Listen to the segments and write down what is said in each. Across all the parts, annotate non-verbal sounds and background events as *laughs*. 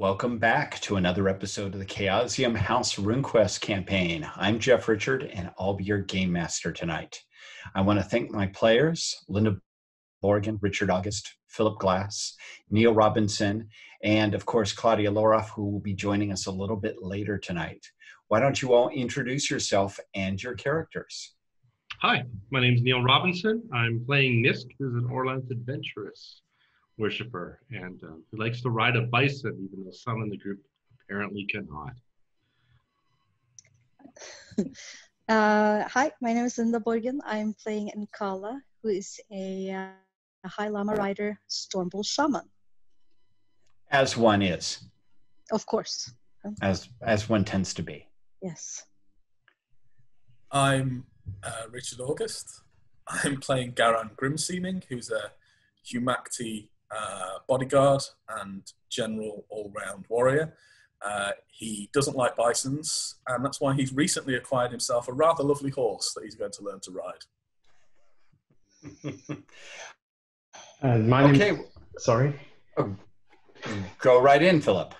Welcome back to another episode of the Chaosium House RuneQuest campaign. I'm Jeff Richard, and I'll be your game master tonight. I want to thank my players, Linda Morgan, Richard August, Philip Glass, Neil Robinson, and of course, Claudia Loroff, who will be joining us a little bit later tonight. Why don't you all introduce yourself and your characters? Hi, my name is Neil Robinson. I'm playing Nisk, who's an Orlanth adventurous worshiper and uh, who likes to ride a bison, even though some in the group apparently cannot. *laughs* Uh, hi, my name is Linda Borgen. I'm playing Nkala, who is a, uh, a High Llama rider, Stormbull Shaman. As one is. Of course. As as one tends to be. Yes. I'm uh, Richard August. I'm playing Garan Grimseeming, who's a Humakti uh, bodyguard and general all-round warrior. Uh, he doesn't like bisons, and that's why he's recently acquired himself a rather lovely horse that he's going to learn to ride. and *laughs* my okay. name. Sorry. Oh, go right in, Philip.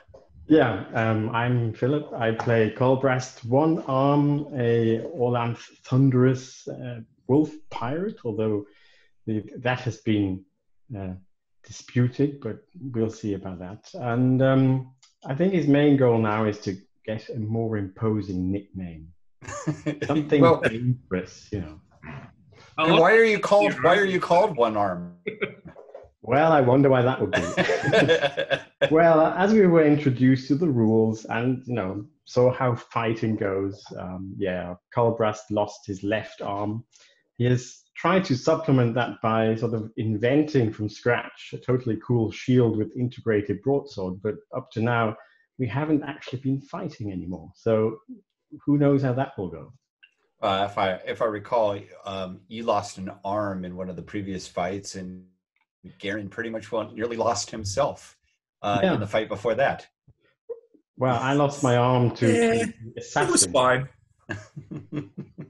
Yeah, um, I'm Philip. I play Colbrast One Arm, a Orlanth thunderous uh, wolf pirate. Although the, that has been uh, disputed, but we'll see about that. And um, I think his main goal now is to get a more imposing nickname, *laughs* something well, dangerous, you know. And why are you called? Why are you called One Arm? *laughs* Well, I wonder why that would be. *laughs* well, as we were introduced to the rules and you know saw how fighting goes, um, yeah, Colbrast lost his left arm. He has tried to supplement that by sort of inventing from scratch a totally cool shield with integrated broadsword. But up to now, we haven't actually been fighting anymore. So who knows how that will go? Uh, if I if I recall, um, you lost an arm in one of the previous fights, and Garen pretty much nearly lost himself uh, yeah. in the fight before that. Well, I lost my arm to yeah. *laughs* It was fine. it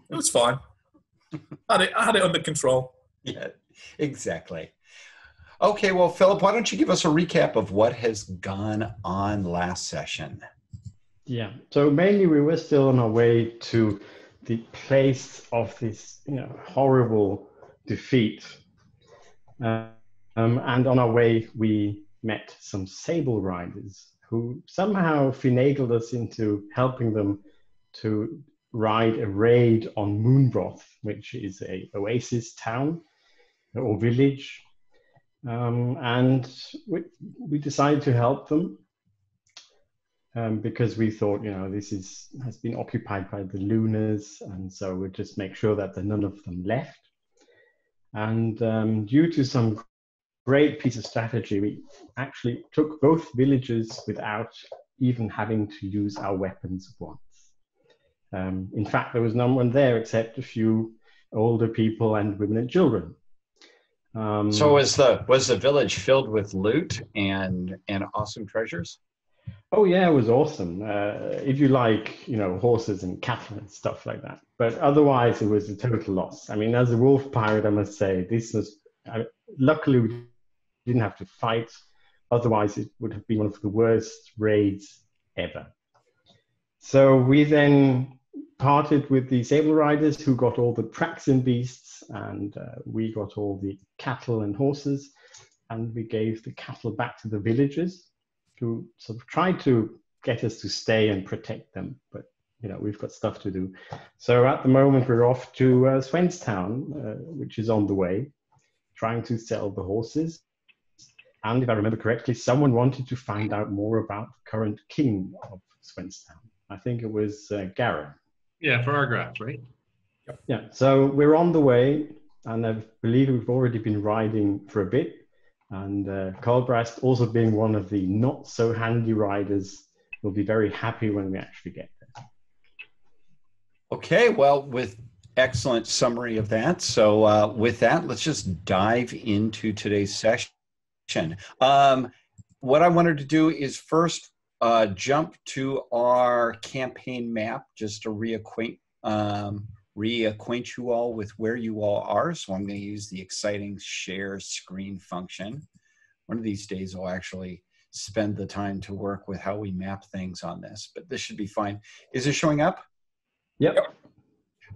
was fine. I *laughs* had it, I had it under control. Yeah, exactly. Okay, well, Philip, why don't you give us a recap of what has gone on last session? Yeah, so mainly we were still on our way to the place of this you know, horrible defeat. Uh, um, and on our way, we met some sable riders who somehow finagled us into helping them to ride a raid on Moonbroth, which is a oasis town or village. Um, and we, we decided to help them um, because we thought, you know, this is has been occupied by the Lunars, and so we'd just make sure that none of them left. And um, due to some great piece of strategy, we actually took both villages without even having to use our weapons once. Um, in fact, there was no one there except a few older people and women and children. Um, so was the was the village filled with loot and and awesome treasures? Oh yeah, it was awesome. Uh, if you like, you know, horses and cattle and stuff like that. But otherwise, it was a total loss. I mean, as a wolf pirate, I must say this was. Uh, luckily, we didn't have to fight. Otherwise, it would have been one of the worst raids ever. So we then parted with the Sable Riders who got all the Praxian beasts, and uh, we got all the cattle and horses, and we gave the cattle back to the villagers who sort of tried to get us to stay and protect them, but you know we've got stuff to do. So at the moment we're off to uh, Swenstown, uh, which is on the way, trying to sell the horses. And if I remember correctly, someone wanted to find out more about the current king of Swenstown. I think it was uh, Garen. Yeah, for Argrath, right? Yep. Yeah, so we're on the way, and I believe we've already been riding for a bit. And uh, Colbrast, also being one of the not so handy riders, will be very happy when we actually get there. Okay, well, with excellent summary of that. So, uh, with that, let's just dive into today's session. Um, what I wanted to do is first uh, jump to our campaign map just to reacquaint um, reacquaint you all with where you all are. So I'm going to use the exciting share screen function. One of these days I'll actually spend the time to work with how we map things on this, but this should be fine. Is it showing up? Yep.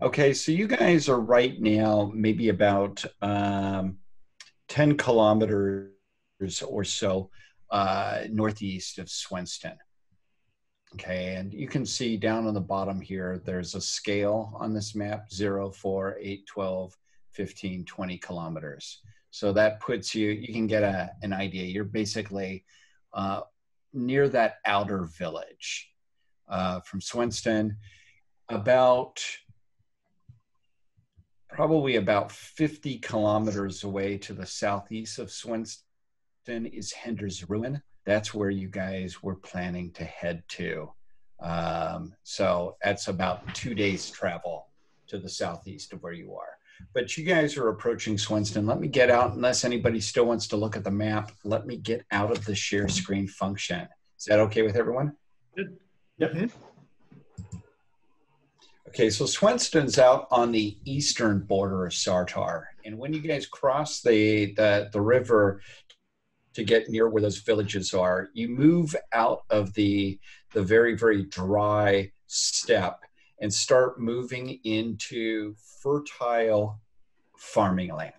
Okay, so you guys are right now maybe about um, 10 kilometers or so uh, northeast of Swenstown. Okay, and you can see down on the bottom here, there's a scale on this map 0, 4, 8, 12, 15, 20 kilometers. So that puts you, you can get a, an idea. You're basically uh, near that outer village uh, from Swenstown, about probably about 50 kilometers away to the southeast of Swenstown is Hender's Ruin. That's where you guys were planning to head to. Um, so that's about two days travel to the southeast of where you are. But you guys are approaching Swenstown. Let me get out, unless anybody still wants to look at the map, let me get out of the share screen function. Is that okay with everyone? Good. Yep. Okay, so Swenstown's out on the eastern border of Sartar. And when you guys cross the, the, the river to get near where those villages are, you move out of the, the very, very dry steppe and start moving into fertile farming land.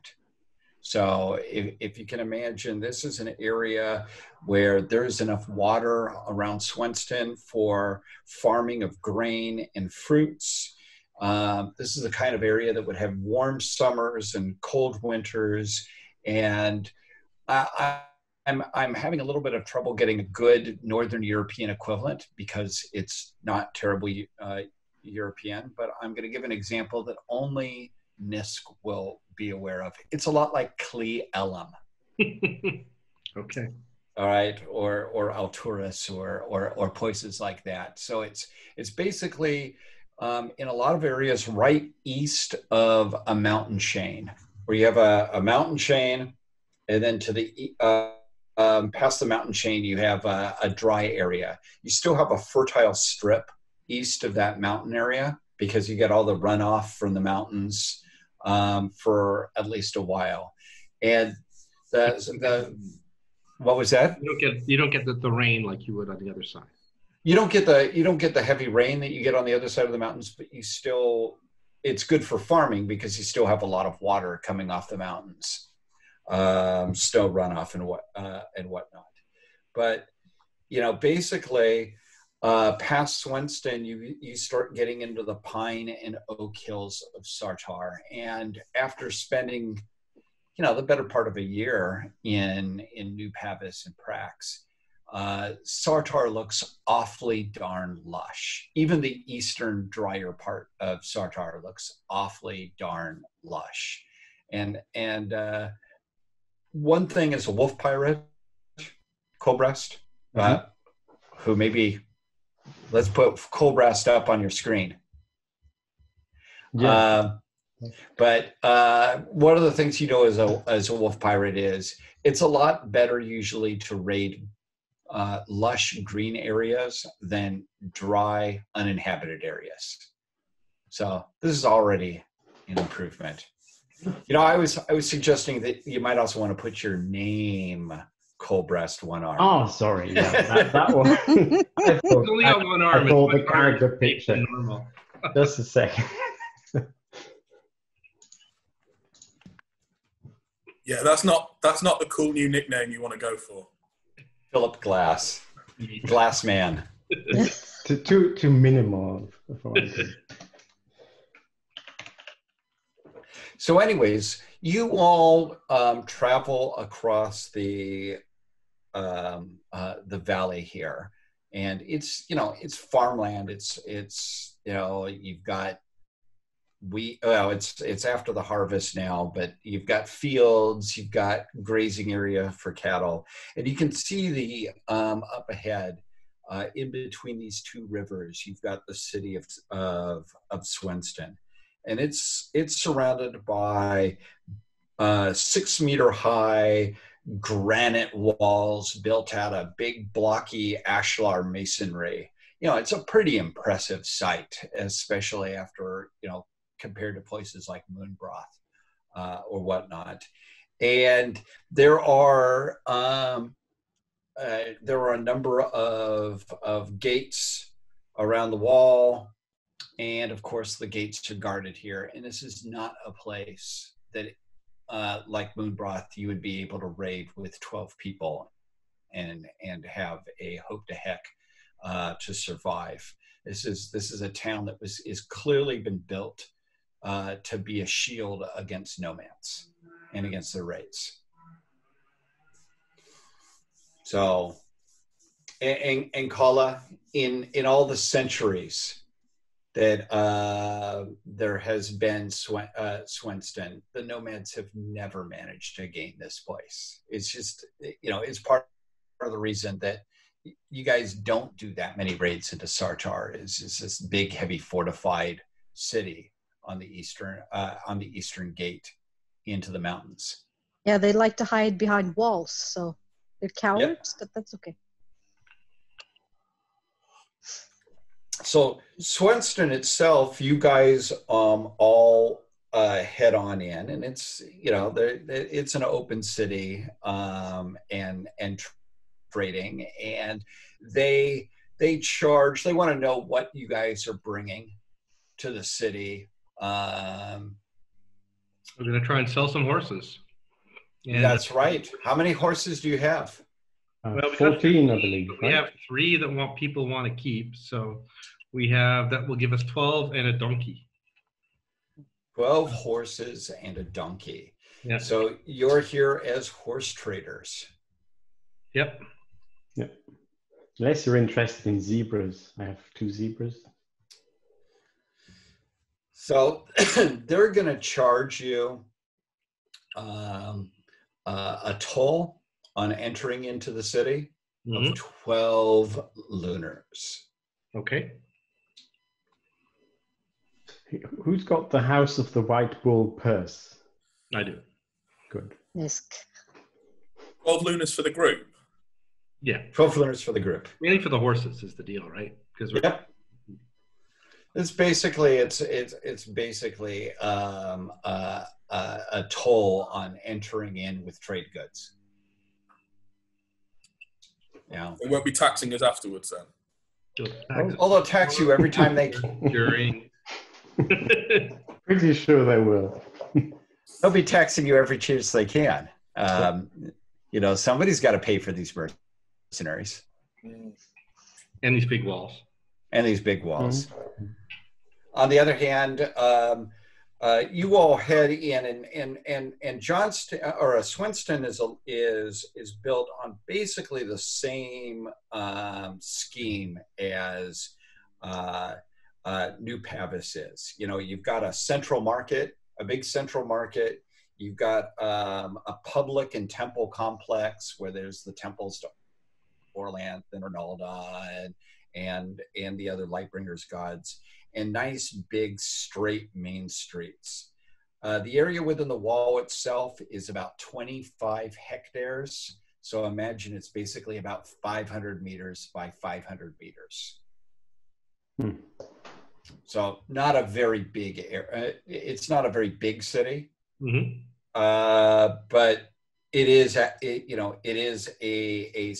So if, if you can imagine, this is an area where there's enough water around Swenstown for farming of grain and fruits. Um, this is the kind of area that would have warm summers and cold winters. And I, I I'm, I'm having a little bit of trouble getting a good Northern European equivalent because it's not terribly uh, European, but I'm going to give an example that only Nisk will be aware of. It's a lot like Cle Elum. *laughs* okay. All right, or or Alturas or or or places like that. So it's it's basically um, in a lot of areas right east of a mountain chain, where you have a, a mountain chain, and then to the uh, um, past the mountain chain you have a, a dry area. You still have a fertile strip east of that mountain area because you get all the runoff from the mountains um, for at least a while. And the, the what was that? You don't get you don't get the, the rain like you would on the other side. You don't get the you don't get the heavy rain that you get on the other side of the mountains, but you still it's good for farming because you still have a lot of water coming off the mountains, um, snow runoff and what uh, and whatnot. But you know, basically, uh, past Swenstown, you you start getting into the pine and oak hills of Sartar, and after spending you know the better part of a year in in New Pavis and Prax. Uh, Sartar looks awfully darn lush. Even the eastern drier part of Sartar looks awfully darn lush. And and uh, one thing is a wolf pirate, Colbrest, uh, mm-hmm. uh, who maybe let's put Colbrest up on your screen. Yeah. Uh, but uh, one of the things you know as a as a wolf pirate is it's a lot better usually to raid uh, lush green areas than dry uninhabited areas. So this is already an improvement. You know, I was I was suggesting that you might also want to put your name Colbrest one arm. Oh, sorry. Yeah, that, that one. *laughs* I thought, only on one arm. I thought the character picture. *laughs* Just a second. Yeah, that's not that's not the cool new nickname you want to go for. Philip Glass, Glass Man. *laughs* too, too too minimal. So, anyways, you all um, travel across the um, uh, the valley here, and it's you know it's farmland. It's it's you know you've got we well it's it's after the harvest now but you've got fields you've got grazing area for cattle. And you can see the um, up ahead uh, in between these two rivers you've got the city of of, of swenstown and it's it's surrounded by uh, six meter high granite walls built out of big blocky ashlar masonry you know it's a pretty impressive site especially after you know compared to places like Moonbroth uh, or whatnot. And there are um, uh, there are a number of of gates around the wall, and of course the gates are guarded here. And this is not a place that, uh, like Moonbroth, you would be able to raid with twelve people, and and have a hope to heck uh, to survive. This is this is a town that was is clearly been built uh, to be a shield against nomads and against their raids. So, and, and Kala, in in all the centuries that uh, there has been Swen, uh, Swenstown, the nomads have never managed to gain this place. It's just, you know, it's part of the reason that you guys don't do that many raids into Sartar. Is is this big, heavy, fortified city on the eastern uh, on the eastern gate into the mountains. Yeah, they like to hide behind walls, so they're cowards, but that's okay. So Swenstown itself, you guys um, all uh, head on in, and it's you know it's an open city um, and and trading, and they they charge. They want to know what you guys are bringing to the city. Um, We're gonna try and sell some horses. And that's right. How many horses do you have? Uh, Well, we 14, have, I believe. We right? have three that want people want to keep. So we have that will give us twelve and a donkey. 12 horses and a donkey. Yeah. So you're here as horse traders. Yep. Yep. Unless you're interested in zebras. I have two zebras. So *clears throat* they're going to charge you um, uh, a toll on entering into the city Mhm. of 12 lunars. Okay. Who's got the House of the White Bull purse? I do. Good. Nisk. 12 lunars for the group. Yeah. 12 lunars for the group. Mainly for the horses is the deal, right? Because we're Yep. It's basically it's it's it's basically um, uh, uh, a toll on entering in with trade goods. Yeah. They won't be taxing us afterwards then. still Although tax you every time they *laughs* during. *laughs* Pretty sure they will. they'll be taxing you every chance they can. Um, you know, somebody's got to pay for these mercenaries and these big walls. and these big walls. On the other hand, um, uh, you all head in, and and and and Johnston or uh, Swenstown is a, is is built on basically the same um, scheme as uh, uh, New Pavis is. You know, you've got a central market, a big central market. You've got um, a public and temple complex where there's the temples to Orlanth and Ernalda and and and the other Lightbringers gods, and nice big straight main streets. Uh, the area within the wall itself is about 25 hectares. So imagine it's basically about 500 meters by 500 meters. Hmm. So not a very big area. It's not a very big city, hmm uh, but it is, a, it, you know, it is a, a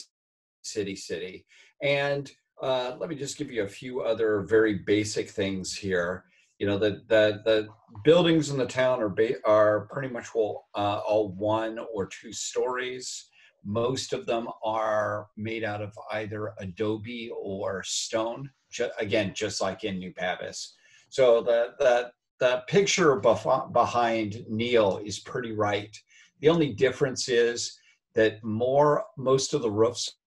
city city. And uh, let me just give you a few other very basic things here. You know, the the, the buildings in the town are ba- are pretty much all, uh, all one or two stories. Most of them are made out of either adobe or stone. Ju- again, just like in New Pavis. So the the the picture bef- behind Neil is pretty right. The only difference is that more most of the roofs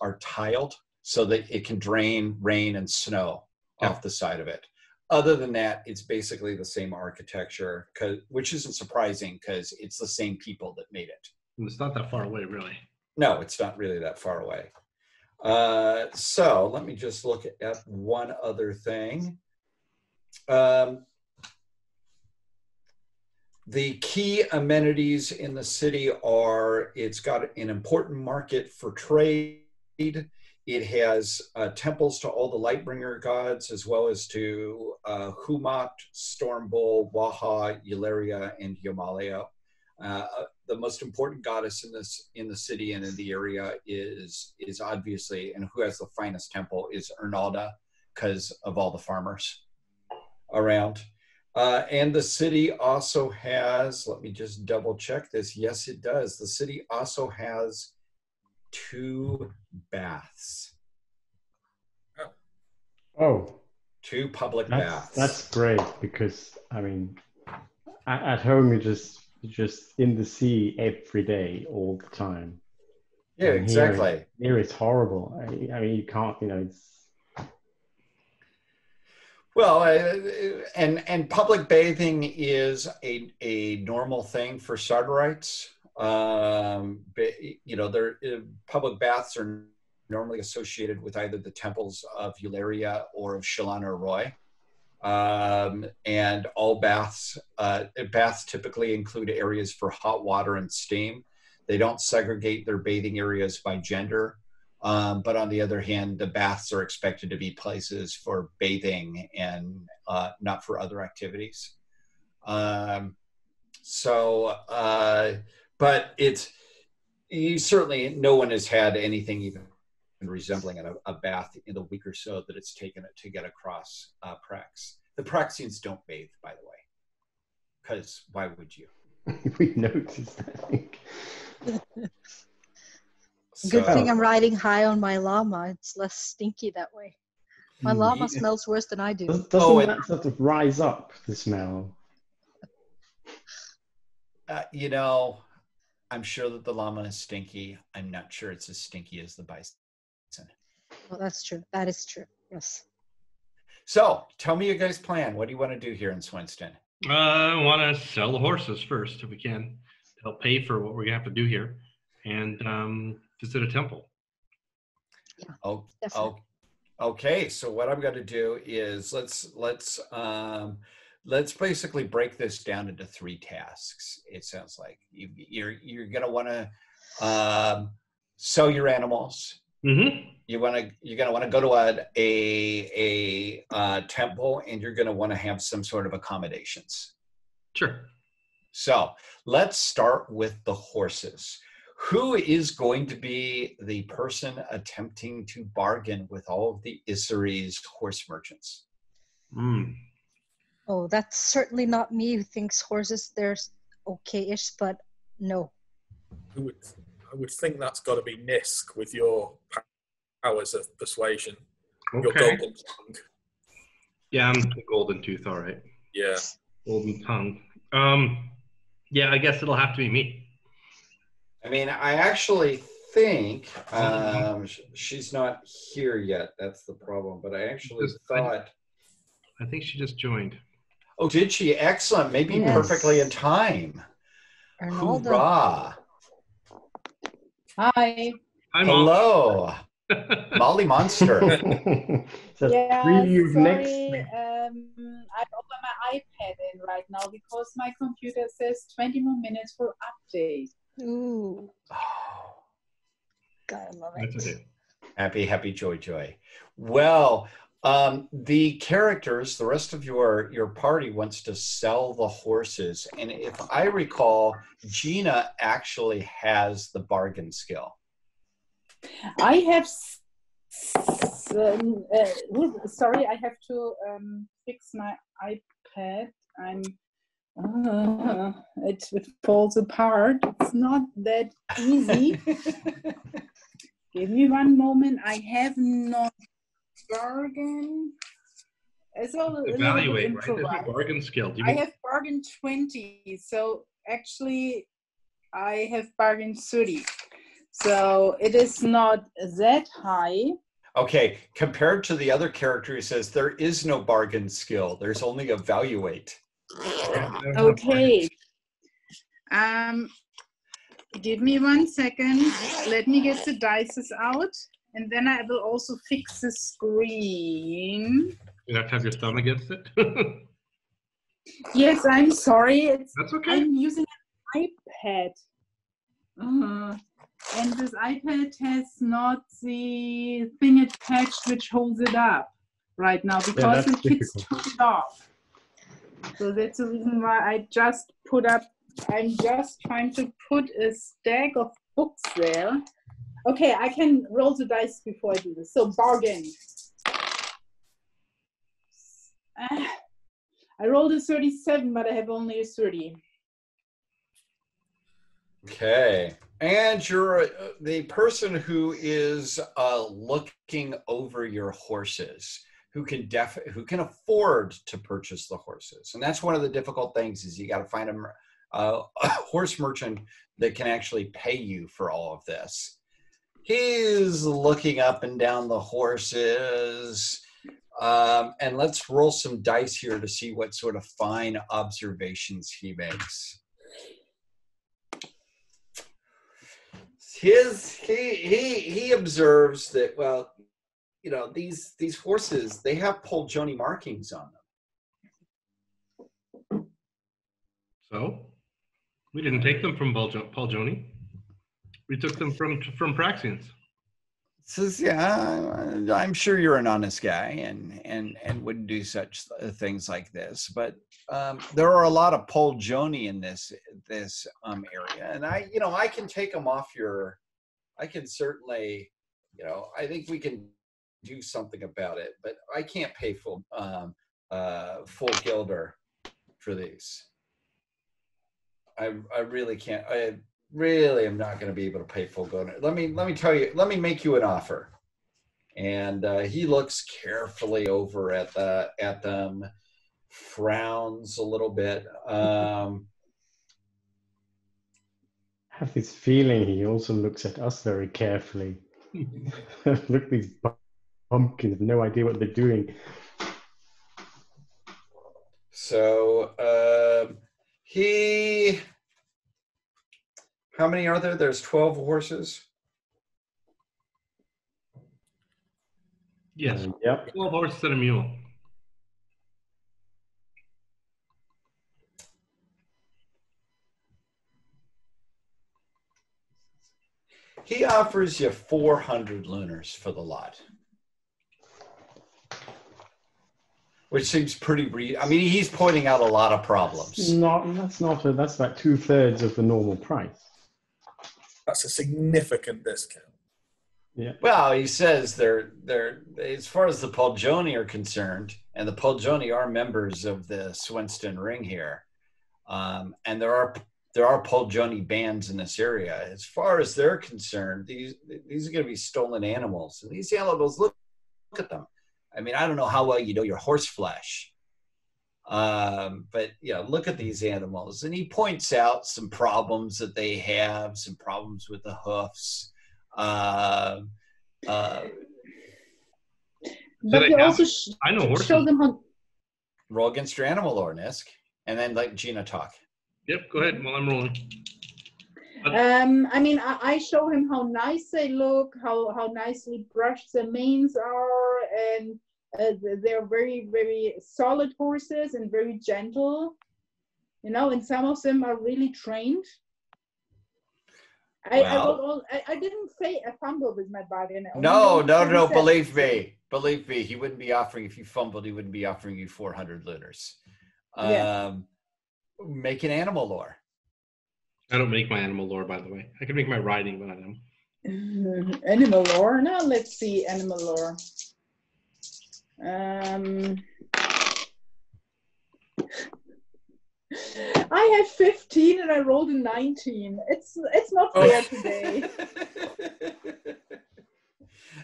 are tiled so that it can drain rain and snow Yeah. off the side of it. Other than that, it's basically the same architecture, which isn't surprising because it's the same people that made it. It's not that far away, really. No, it's not really that far away. Uh, so let me just look at one other thing. Um, the key amenities in the city are it's got an important market for trade. It has uh, temples to all the Lightbringer gods, as well as to uh, Humakt, Stormbull, Waha, Uleria, and Yelmalio. Uh, the most important goddess in this in the city and in the area is is obviously and who has the finest temple is Ernalda because of all the farmers around. Uh, and the city also has, let me just double check this. Yes, it does. The city also has two baths. Oh, two public that's, baths. That's great because I mean, at, at home you just just in the sea every day, all the time. Yeah, And exactly. Here, here it's horrible. I, I mean, you can't, you know, it's Well, uh, and and public bathing is a a normal thing for Sartarites. Um, you know, there uh, public baths are normally associated with either the temples of Uleria or of Chalana Arroy. Um, and all baths uh, baths typically include areas for hot water and steam. They don't segregate their bathing areas by gender. Um, but on the other hand, the baths are expected to be places for bathing and uh, not for other activities. Um, so, uh, but it's you certainly no one has had anything even resembling a, a bath in the week or so that it's taken it to get across uh, Prax. The Praxians don't bathe, by the way, because why would you? *laughs* we noticed that. I think. *laughs* Good thing I'm riding high on my llama. It's less stinky that way. My llama Yeah. smells worse than I do. Does, doesn't Oh, and- that sort of rise up the smell? Uh, you know, I'm sure that the llama is stinky. I'm not sure it's as stinky as the bison. Well, that's true. That is true. Yes. So, tell me your guys' plan. What do you want to do here in Swenstown? Uh, I want to sell the horses first if we can to help pay for what we're gonna have to do here, and um, visit a temple. Oh, Definitely. oh, okay. So what I'm going to do is let's let's um, let's basically break this down into three tasks. It sounds like you, you're you're going to want to um, sell your animals. Mm-hmm. You want to you're going to want to go to a a a uh, temple, and you're going to want to have some sort of accommodations. Sure. So let's start with the horses. Who is going to be the person attempting to bargain with all of the Issaries horse merchants? Mm. Oh, that's certainly not me who thinks horses they're okay-ish, but no. I would, I would think that's got to be Nisk with your powers of persuasion, your golden tongue. Yeah, I'm the golden tooth. All right. Yeah. Golden tongue. Um, yeah, I guess it'll have to be me. I mean, I actually think um, she's not here yet. That's the problem. But I actually Just- thought, I think she just joined. oh, did she? Excellent. Maybe Yes. perfectly in time. Arnaldo. Hoorah! Hi. Hi, Mom. Hello, *laughs* Molly Monster. *laughs* so Yeah, preview of sorry. next. Um, I open my iPad in right now because my computer says 20 more minutes for update. Ooh, *sighs* Oh. gotta love it. That's okay. Happy, happy, joy, joy. Well, um, the characters, the rest of your your party wants to sell the horses, and if I recall, Gina actually has the bargain skill. I have. um, uh, sorry, I have to um, fix my iPad. I'm. Uh, it, it falls apart. It's not that easy. *laughs* Give me one moment. I have not bargain. It's all a little bit Evaluate, right? There's a bargain skill. You I mean- have bargain 20, so actually I have bargain 30. So it is not that high. Okay, compared to the other character who says there is no bargain skill, there's only evaluate. Okay. Um, give me one second. Let me get the dices out. And then I will also fix the screen. You have to have your thumb against it. *laughs* Yes, I'm sorry. It's That's okay. I'm using an iPad. Uh, and this iPad has not the thing attached which holds it up right now because that's the kids difficult. took it off. So that's the reason why I just put up I'm just trying to put a stack of books there. Okay, I can roll the dice before I do this. So bargain. Ah, *sighs* I rolled a 37, but I have only a 30. Okay. And you're uh, the person who is uh, looking over your horses, who can def who can afford to purchase the horses, and that's one of the difficult things is you got to find a, a *coughs* horse merchant that can actually pay you for all of this. He's looking up and down the horses, um, and let's roll some dice here to see what sort of fine observations he makes. his he he he observes that well you know these these horses they have Poljoni markings on them. So we didn't take them from Poljoni we took them from from Praxians says yeah i'm sure you're an honest guy and and and wouldn't do such things like this but um, there are a lot of Paul Poljoni in this this um, area. And i you know i can take them off your i can certainly you know i think we can do something about it but i can't pay full um, uh, full guilder for these. I i really can't i really am not going to be able to pay full go. Let me let me tell you. Let me make you an offer. And uh, he looks carefully over at the at them, frowns a little bit. Um, I have this feeling he also looks at us very carefully. *laughs* Look these pumpkins, have no idea what they're doing. So uh, he how many are there? There's 12 horses. Yes. Mm, yep. 12 horses and a mule. He offers you 400 lunars for the lot. Which seems pretty re- I mean, he's pointing out a lot of problems. Not that's not a, that's about two thirds of the normal price. That's a significant discount. Yeah. Well, he says they're they're as far as the Poljoni are concerned, and the Poljoni are members of the Swenstown Ring here, um, and there are there are Poljoni bands in this area. As far as they're concerned, these these are going to be stolen animals, and these animals look look at them. I mean, I don't know how well you know your horse flesh, um, but yeah, look at these animals. And he points out some problems that they have, some problems with the hoofs. Uh, uh, but he also sh- I know horses. show them how. Roll against your animal lore, Nisk, and then let Gina talk. Yep, go ahead while I'm rolling. Um, I mean, I, I, show him how nice they look, how how nicely brushed the manes are, and uh, they're very very solid horses and very gentle you know and some of them are really trained I, well, I, I, I, didn't say a fumble with my bargain. No, no, no. Believe me, believe me. He wouldn't be offering if you fumbled. He wouldn't be offering you four hundred lunars. Um, yeah. Make an animal lore. I don't make my animal lore, by the way. I can make my riding, but I don't. *laughs* animal lore? No, let's see. Animal lore. Um, I have 15 and I rolled a 19. It's it's not oh. fair today.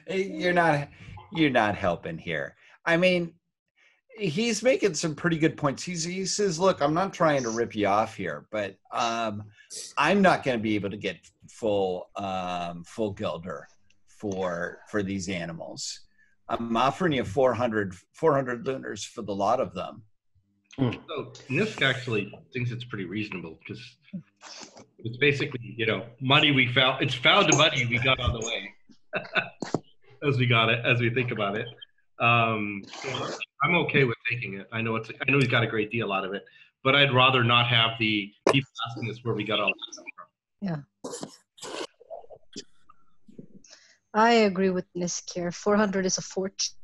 *laughs* you're not you're not helping here. I mean, he's making some pretty good points. He's he says, "Look, I'm not trying to rip you off here, but um, I'm not going to be able to get full um, full guilder for for these animals." I'm offering you 400, 400 lunars for the lot of them. Hmm. So Nisk actually thinks it's pretty reasonable because it's basically, you know, money we found. It's found the money we got on the way, *laughs* as we got it, as we think about it. Um, so I'm okay with taking it. I know it's. I know he's got a great deal out of it, but I'd rather not have the people asking us where we got all this from. Yeah. I agree with Nisk here. 400 is a fortune.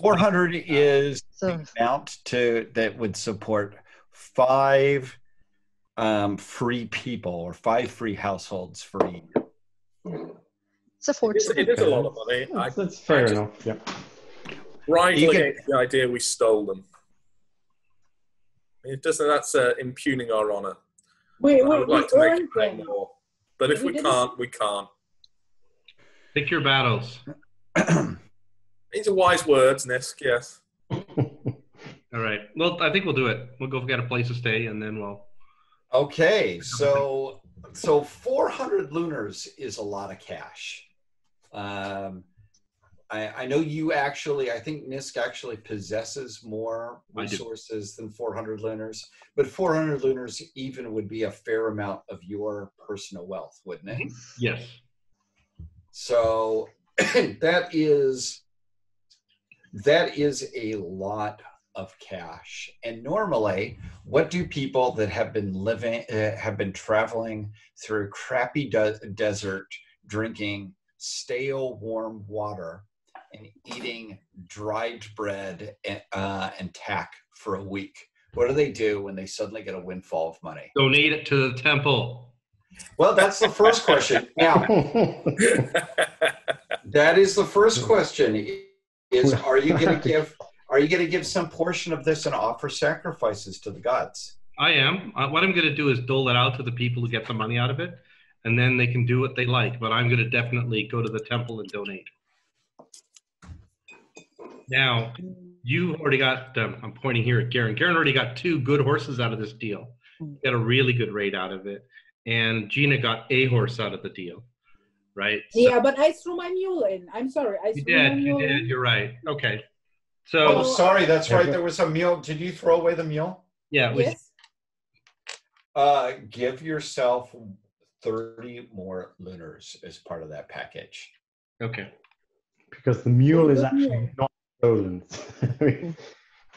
400 is so, the amount to that would support five um, free people or five free households free. It's a fortune. it is a lot of money. I That's, that's fair I just- enough. Yeah. bridle You against the idea we stole them. It doesn't. That's uh, impugning our honour. We, I would like to make it pay more, but if We we can't, we can't. Pick your battles. *clears throat* These are wise words, Nisk. Yes. *laughs* All right. Well, I think we'll do it. We'll go get a place to stay, and then we'll. Okay, so so 400 lunars is a lot of cash. Um, I, I know you actually, I think Nisk actually possesses more resources than 400 lunars, but 400 lunars even would be a fair amount of your personal wealth, wouldn't it? Yes. So *clears throat* that is that is a lot of cash. And normally, what do people that have been living uh, have been traveling through crappy de- desert, drinking stale warm water and eating dried bread and, uh, and tack for a week? What do they do when they suddenly get a windfall of money? Donate it to the temple. Well, that's the first question. Now, *laughs* That is the first question. Is *laughs* are you going to give are you going to give some portion of this and offer sacrifices to the gods? I am. Uh, what I'm going to do is dole it out to the people who get the money out of it, and then they can do what they like. But I'm going to definitely go to the temple and donate. Now, you already got. Um, I'm pointing here at Garen. Garen already got two good horses out of this deal. Got a really good rate out of it, and Gina got a horse out of the deal, right? So- Yeah, but I threw my mule in. I'm sorry. I you threw my did. You mule did. in. You're right. Okay. Oh, So sorry, that's right. There was a mule. Did you throw away the mule? yeah, we, Yes. Uh, give yourself thirty more lunars as part of that package. okay. because the mule is actually not stolen. you,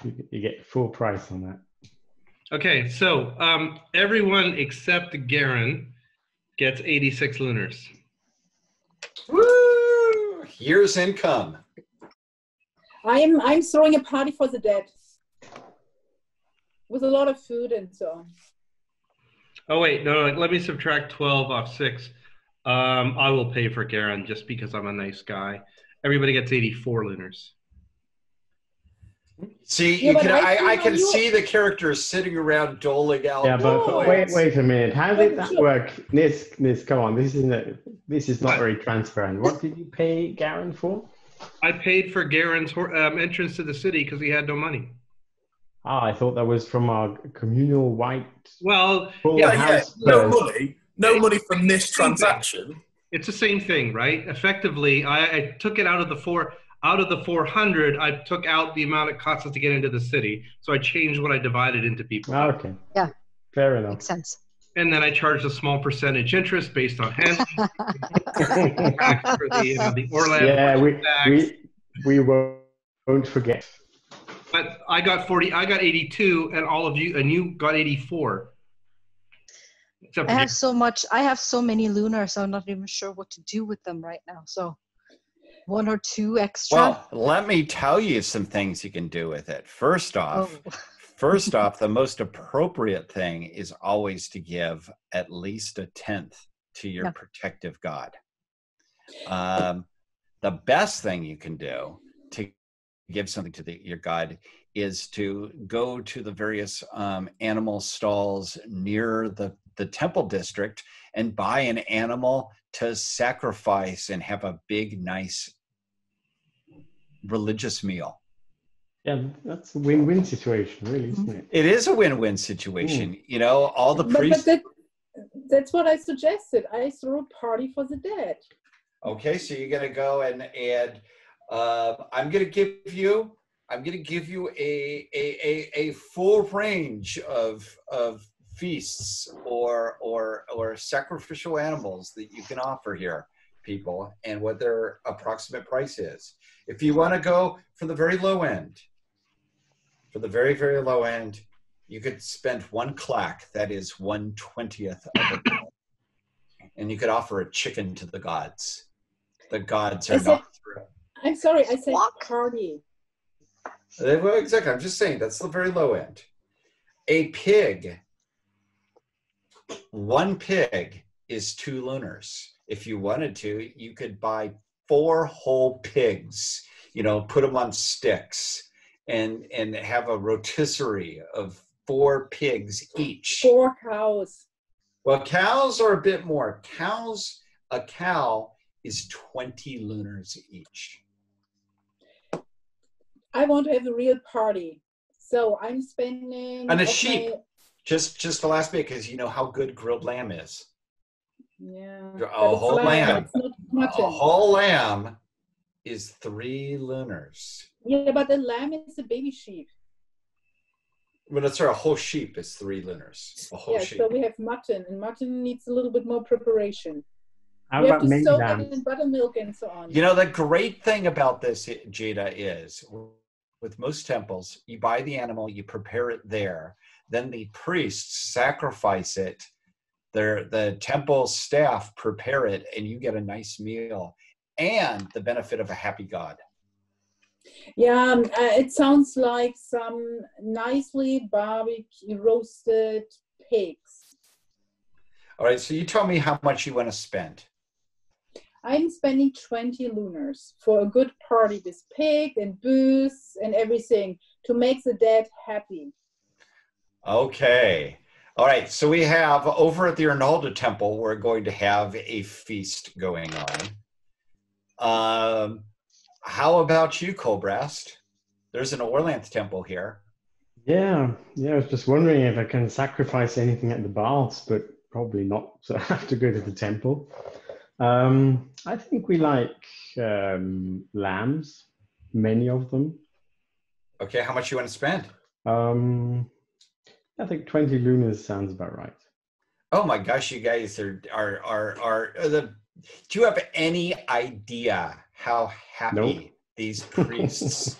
*laughs* you get full price on that. Okay, so um, everyone except Garen gets 86 lunars. Woo! Year's income. I'm I'm throwing a party for the dead. With a lot of food and so on. Oh, wait, no, no, let me subtract 12 off 6. Um, I will pay for Garen just because I'm a nice guy. Everybody gets 84 lunars. See, Yeah, you can, I I, I like can you- see the characters sitting around doling out. Yeah, but No. wait, wait a minute. How did that work? Nisk, Nisk, come on. This isn't. This is not very transparent. What did you pay Garen for? I paid for Garen's um, entrance to the city because he had no money. Ah, I thought that was from our communal white Well, Yeah, yeah. No money. No money from this transaction. it's the same thing, right? Effectively, I, I took it out of the four. Out of the 400, I took out the amount it costs us to get into the city. So I changed what I divided into people. Ah, okay. Yeah. Fair enough. Makes sense. and then I charged a small percentage interest based on handling *laughs* the, you know, the Orlando. yeah, we, we we won't, won't forget. But I got 40, I got 82, and all of you, and you got 84. Except I for have so much. I have so many lunars. I'm not even sure what to do with them right now. So, one or two extra. Well, let me tell you some things you can do with it. First off, oh, First off, *laughs* the most appropriate thing is always to give at least a tenth to your Yeah. protective God. Um, the best thing you can do to give something to the, your God is to go to the various um, animal stalls near the, the temple district and buy an animal to sacrifice and have a big, nice religious meal. Yeah, that's a win-win situation, really, isn't it? It is a win-win situation. You know, all the But, but priests. that, that's what I suggested. I threw a party for the dead. Okay, so you're gonna go and and uh, I'm gonna give you. I'm gonna give you a a a, a full range of of feasts or or or sacrificial animals that you can offer here, people, and what their approximate price is. If you want to go for the very low end, for the very very low end, you could spend one clack. That is one twentieth of a and you could offer a chicken to the gods. The gods are Is not through. I'm sorry, I said What? party. Well, exactly. I'm just saying that's the very low end. A pig one pig is two lunars. If you wanted to, you could buy four whole pigs, you know, put them on sticks and and have a rotisserie of four pigs each. Four cows. Well, cows are a bit more. Cows, a cow is 20 lunars each. I want to have a real party. So I'm spending. And a of sheep. Just just the last bit because you know how good grilled lamb is. Yeah. A but it's whole lamb. It's A whole lamb is three lunars. Yeah, but the lamb is a baby sheep. But it's a whole sheep is three lunars. A whole yeah, sheep. so we have mutton, and mutton needs a little bit more preparation. How we have to mini soak it in buttermilk and so on. You know, the great thing about this, eh, Jada, is with most temples, you buy the animal, you prepare it there, then the priests sacrifice it. Their the temple staff prepare it, and you get a nice meal and the benefit of a happy God. Yeah, um, uh, it sounds like some nicely barbecue roasted pigs. All right, so you tell me how much you want to spend. I'm spending 20 lunars for a good party with pig and booze and everything to make the dead happy. Okay. All right. So we have over at the Ernalda Temple, we're going to have a feast going on. Um, how about you, Colbrast? There's an Orlanth Temple here. Yeah, yeah. I was just wondering if I can sacrifice anything at the baths, but probably not. So *laughs* I have to go to the temple. Um, I think we like um, lambs, many of them. Okay. How much you want to spend? Um, I think 20 lunars sounds about right. Oh my gosh, you guys are are are are uh, the. Do you have any idea how happy Nope. these *laughs* priests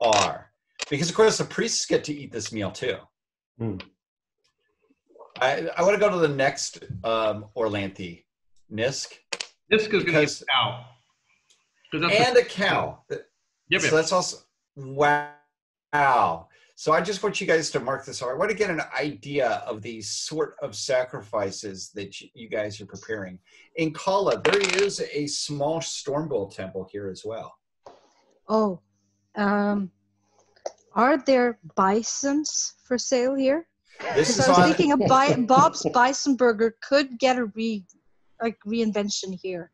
are? Because of course the priests get to eat this meal too. Hmm. I I want to go to the next um, Orlanthi, Nisk, This is going to be a Because- cow. 'Cause and a cow. Yep, So that's also wow. So I just want you guys to mark this out. I want to get an idea of these sort of sacrifices that you, you guys are preparing. In Kala, there is a small Storm Bull temple here as well. Oh, um, are there bisons for sale here? This is I was on. thinking a *laughs* bi- Bob's Bison Burger could get a re like reinvention here.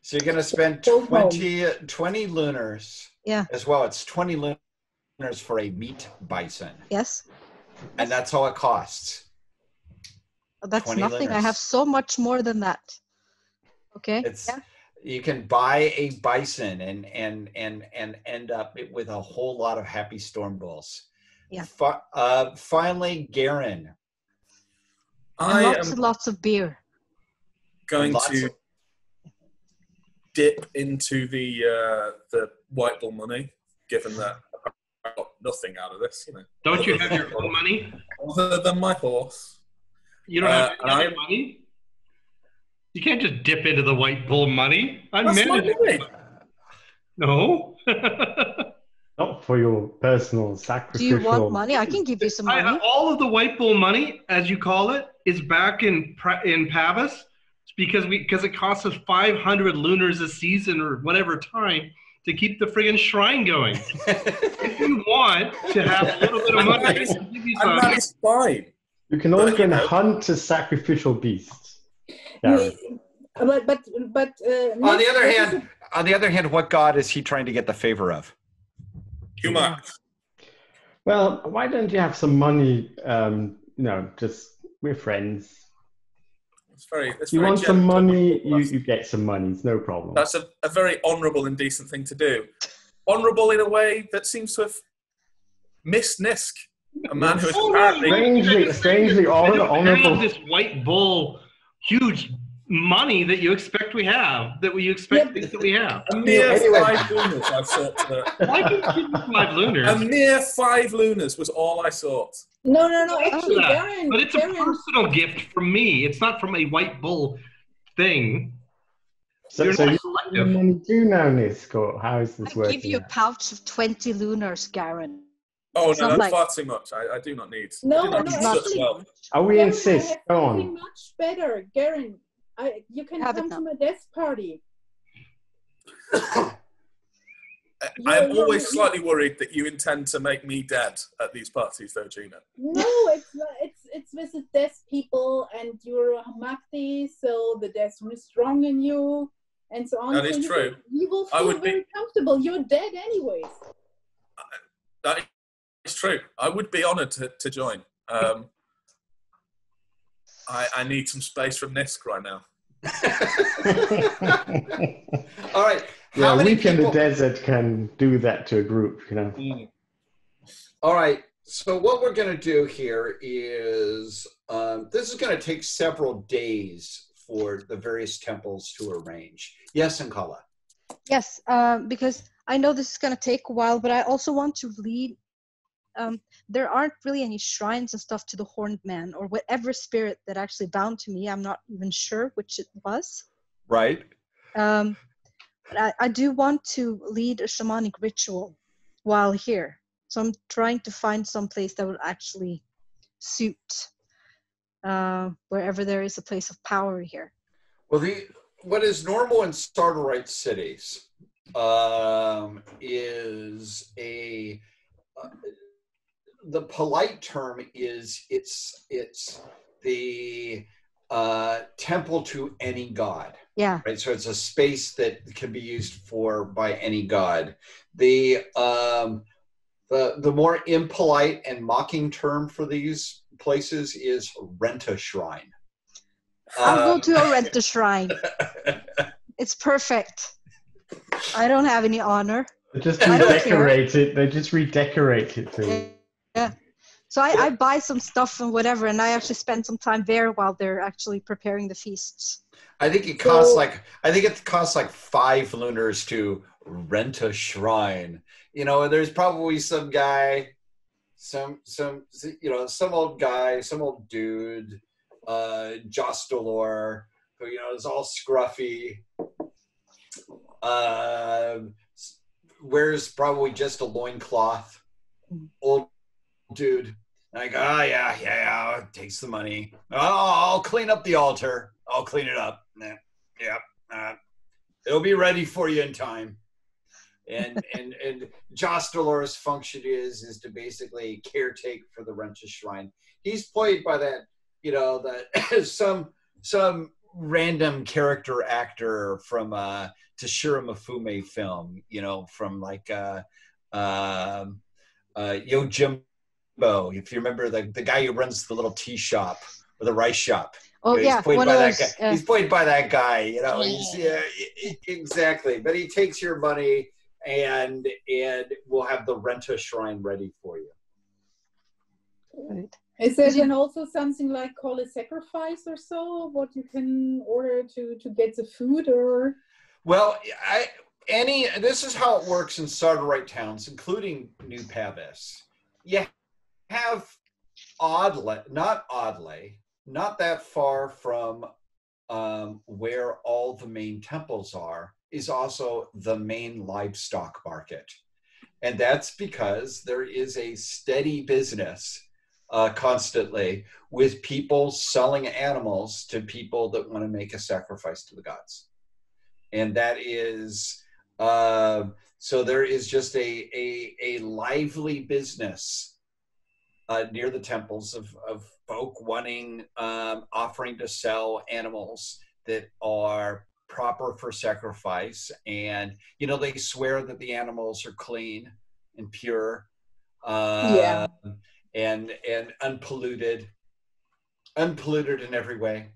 So you're going to spend 20, 20 lunars Yeah. as well. It's 20 lunars for a meat bison. Yes, And that's all it costs. that's 20 nothing. I have so much more than that. Okay. It's yeah. you can buy a bison and and and and end up with a whole lot of happy storm bulls. Yeah. Fi- uh, finally, Garen. And I lots am and lots of beer. going Lots to of- dip into the uh, the white bull money, given that I got nothing out of this, you know, Don't you have your own money? other than my horse. You don't have Uh, any other I'm- money? You can't just dip into the white bull money. I'm That's my managing. money. No. *laughs* Not for your personal Do you want money? I can give you some I, money. all of the white bull money, as you call it, is back in in Pavis It's because we because it costs us 500 lunars a season or whatever time to keep the friggin' shrine going. if you want to have a little bit of money, I can give you And some. that is fine. You can also But, you know- hunt a sacrificial beast. Garen. But but but uh, on the other this is hand, on the other hand, what god is he trying to get the favor of? Humakt. Well, why don't you have some money? Um, you know, just we're friends. It's very. It's You very want some money, you, you get some money. It's no problem. That's a, a very honourable and decent thing to do. Honourable in a way that seems to have missed Nisk, a man who is apparently. Strangely, strangely I honor, don't honorable. this white bull, huge money that you expect we have, that we expect Yep. things that we have. A mere Anyway. five lunars I've sought. Why can you give me five A mere five lunars was all I sought. No no no actually Darren, But it's a personal gift from me. It's not from a white bull thing. So, You're so not you selective. have money too now, Nisk, or how is this I working? give you a pouch of 20 lunars, Garen. Oh It's no, that's like- far too much. I, I do not need. I No, do not no, need not such actually- wealth. Oh, we Garen, insist. Go on. much better. Garen, I, you can Have come to my desk party. *coughs* *laughs* I'm You're- always you're- slightly worried that you intend to make me dead at these parties, though, Gina. No, it's not, it's it's with the deaf people, and you're a Humakti, so the death is strong in you, and so on. That so is you, true. You will I feel would be- very comfortable. You're dead anyways. That is true. I would be honoured to, to join. Um, I, I need some space from Nisk right now. *laughs* *laughs* All right. How yeah, many Week in the? Desert can do that to a group, you know. All right. So what we're going to do here is um, this is going to take several days for the various temples to arrange. Yes, Ankala. Yes, um, because I know this is going to take a while, but I also want to lead. Um, there aren't really any shrines and stuff to the Horned Man or whatever spirit that actually bound to me. I'm not even sure which it was. Right. Um, but I, I do want to lead a shamanic ritual while here. So I'm trying to find some place that would actually suit uh, wherever there is a place of power here. Well, the what is normal in Sartarite cities um, is a uh, the polite term is it's it's the uh, temple to any god. Yeah. right so it's a space that can be used for by any god the um the the more impolite and mocking term for these places is rent a shrine I'll go Um, to a rent a *laughs* shrine. It's perfect. I don't have any honor. They just redecorate it. They just redecorate it. To, Yeah. So I, I buy some stuff and whatever, and I actually spend some time there while they're actually preparing the feasts. i think it costs So- like i think it costs like five lunars to rent a shrine. You know and there's probably some guy some some you know some old guy some old dude uh joss who you know is all scruffy um wears probably just a loincloth. Old dude go oh yeah yeah yeah takes the money. Oh, i'll clean up the altar. I'll clean it up. Yeah yeah uh, it'll be ready for you in time. And *laughs* and and Joss Dolores' function is is to basically caretake for the Renta Shrine. He's played by that, you know, that *coughs* some some random character actor from uh Toshiro Mifune film, you know, from like uh um uh Yojimbo, if you remember the the guy who runs the little tea shop or the rice shop. Oh You know, yeah, he's played one by of that those. guy. uh, He's played by that guy. You know, he's yeah, exactly. But he takes your money and and we'll have the renta shrine ready for you. right. Is there Is it- then also something like call a sacrifice or so? What you can order to to get the food or? Well, I any this is how it works in Sartarite towns, including New Pavis. You have oddly, not oddly, not that far from um, where all the main temples are, is also the main livestock market. And that's because there is a steady business uh, constantly with people selling animals to people that want to make a sacrifice to the gods. And that is, uh, so there is just a, a, a lively business uh, near the temples of, of folk wanting, um, offering to sell animals that are proper for sacrifice. And, you know, they swear that the animals are clean and pure. Uh, Yeah. And, and unpolluted, unpolluted in every way,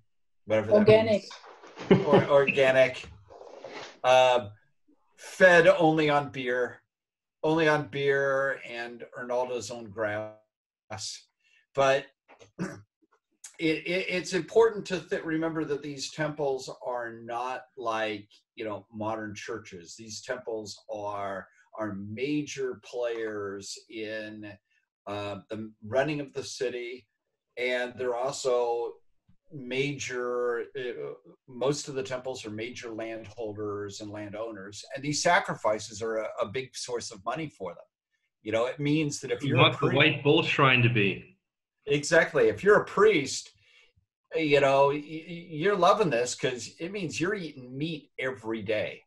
whatever that Organic. means. Or, organic, um, fed only on beer, only on beer and Ernalda's own grass. But it, it, it's important to th- remember that these temples are not like you know modern churches. These temples are are major players in uh, the running of the city, and they're also major. Uh, most of the temples are major landholders and landowners, and these sacrifices are a, a big source of money for them. You know, it means that if You you're want the white bull shrine to be. exactly if you're a priest, you know, you're loving this because it means you're eating meat every day,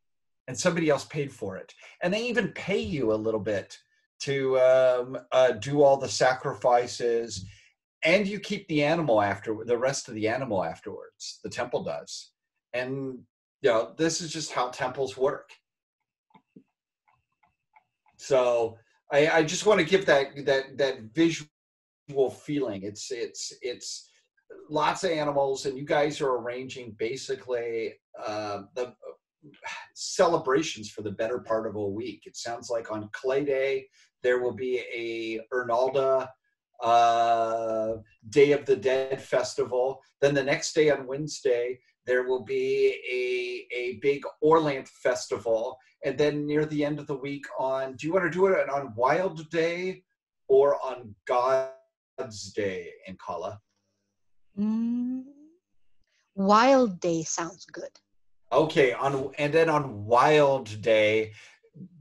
and somebody else paid for it, and they even pay you a little bit to um, uh, do all the sacrifices, and you keep the animal after the rest of the animal afterwards. The temple does, and you know this is just how temples work. So I, I just want to give that that that visual feeling. It's it's it's lots of animals, and you guys are arranging basically uh, the celebrations for the better part of a week. It sounds like on Clay Day there will be a Ernalda uh, Day of the Dead festival. Then the next day on Windsday there will be a a big Orlanth festival, and then near the end of the week on. Do you want to do it on Wild Day or on God's Day in Kala? Mm, Wild Day sounds good. Okay, on and then on Wild Day,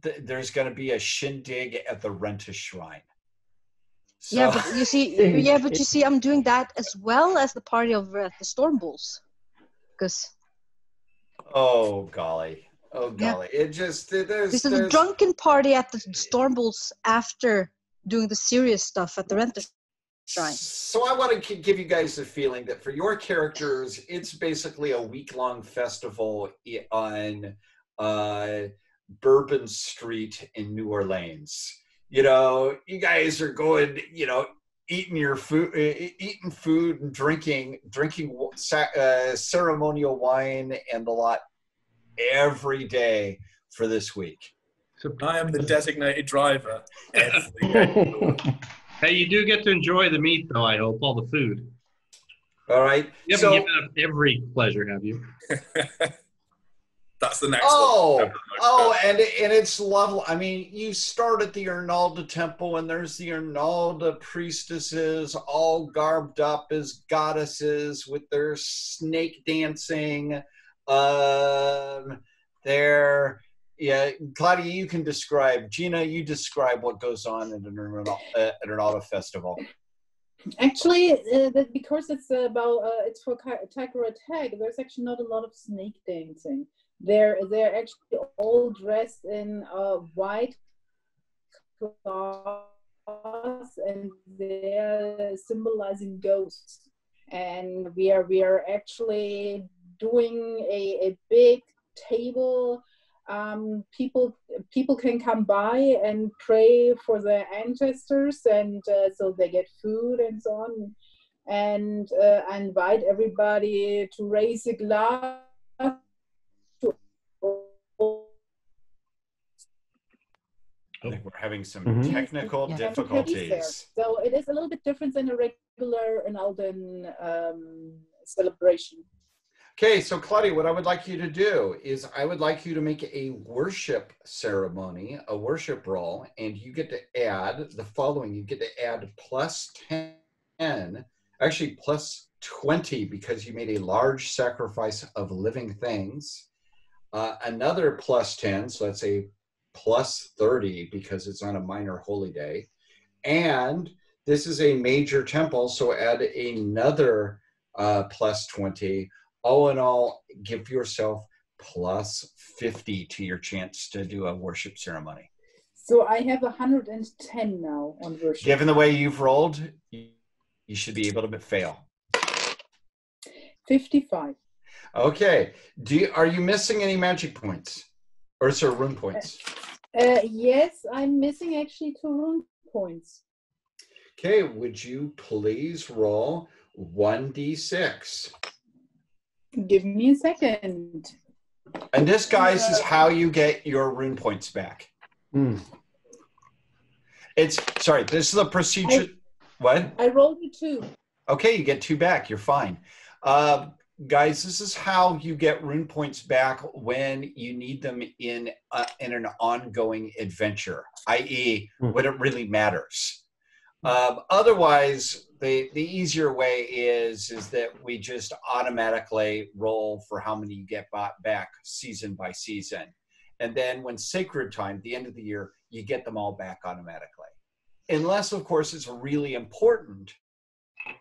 th- there's going to be a shindig at the Renta Shrine. So, Yeah, but you see, *laughs* yeah, but you see, I'm doing that as well as the party of uh, the Storm Bulls, because oh golly, oh Yeah. golly, it just there's, this is a drunken party at the Storm Bulls after doing the serious stuff at the Renta Shrine. So I want to give you guys the feeling that for your characters, it's basically a week-long festival on uh, Bourbon Street in New Orleans. You know, you guys are going, you know, eating your food, eating food and drinking, drinking uh, ceremonial wine and the lot every day for this week. So, I am the designated driver every day. *laughs* hey, you do get to enjoy the meat, though. I hope all the food. All right. You haven't So, given up every pleasure, have you? *laughs* That's the next Oh, one. oh, and and it's lovely. I mean, you start at the Ernalda temple, and there's the Ernalda priestesses, all garbed up as goddesses with their snake dancing. Um, they're yeah, Claudia, you can describe. Gina, you describe what goes on at an at an Ernalda festival. Actually, uh, because it's about uh, it's for Tiger Attack. There's actually not a lot of snake dancing. They're they're actually all dressed in uh, white cloths, and they're symbolizing ghosts. And we are we are actually doing a, a big table. Um, people people can come by and pray for their ancestors, and uh, so they get food and so on. And uh, I invite everybody to raise a glass. To I think we're having some Mhm. technical Yeah. difficulties. So it is a little bit different than a regular Ernalda um, celebration. Okay, so Claudia, what I would like you to do is I would like you to make a worship ceremony, a worship roll, and you get to add the following. You get to add plus 10, actually plus 20 because you made a large sacrifice of living things. Uh, another plus 10, so that's a plus 30 because it's on a minor holy day. And this is a major temple, so add another uh, plus 20 all in all, give yourself plus 50 to your chance to do a worship ceremony. So I have 110 now on worship. Given the way you've rolled, you should be able to fail. 55. Okay. Do you, are you missing any magic points? Or is there rune points? Uh, yes, I'm missing actually two rune points. Okay, would you please roll 1d6? Give me a second. And this, guys, is how you get your rune points back. Hmm. It's sorry, this is a procedure. What? I rolled a two. Okay, you get two back. You're fine. Uh, guys, this is how you get rune points back when you need them in uh, in an ongoing adventure, i.e., Hmm. when it really matters. Um, otherwise, the the easier way is is that we just automatically roll for how many you get bought back season by season, and then when sacred time, the end of the year, you get them all back automatically. Unless, of course, it's really important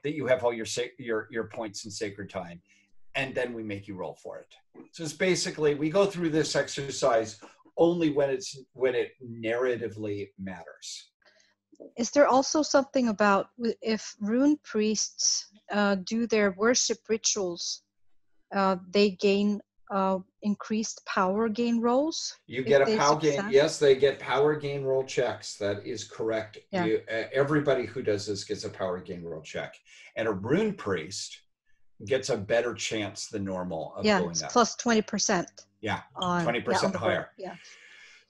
that you have all your your your points in sacred time, and then we make you roll for it. So it's basically we go through this exercise only when it's when it narratively matters. Is there also something about if rune priests uh, do their worship rituals, uh, they gain uh, increased power gain rolls? You get a power gain. Yes, they get power gain roll checks. That is correct. Yeah. You, everybody who does this gets a power gain roll check, and a rune priest gets a better chance than normal of yeah, going up. plus twenty percent. Yeah, on 20% yeah, on the roll. higher. Yeah.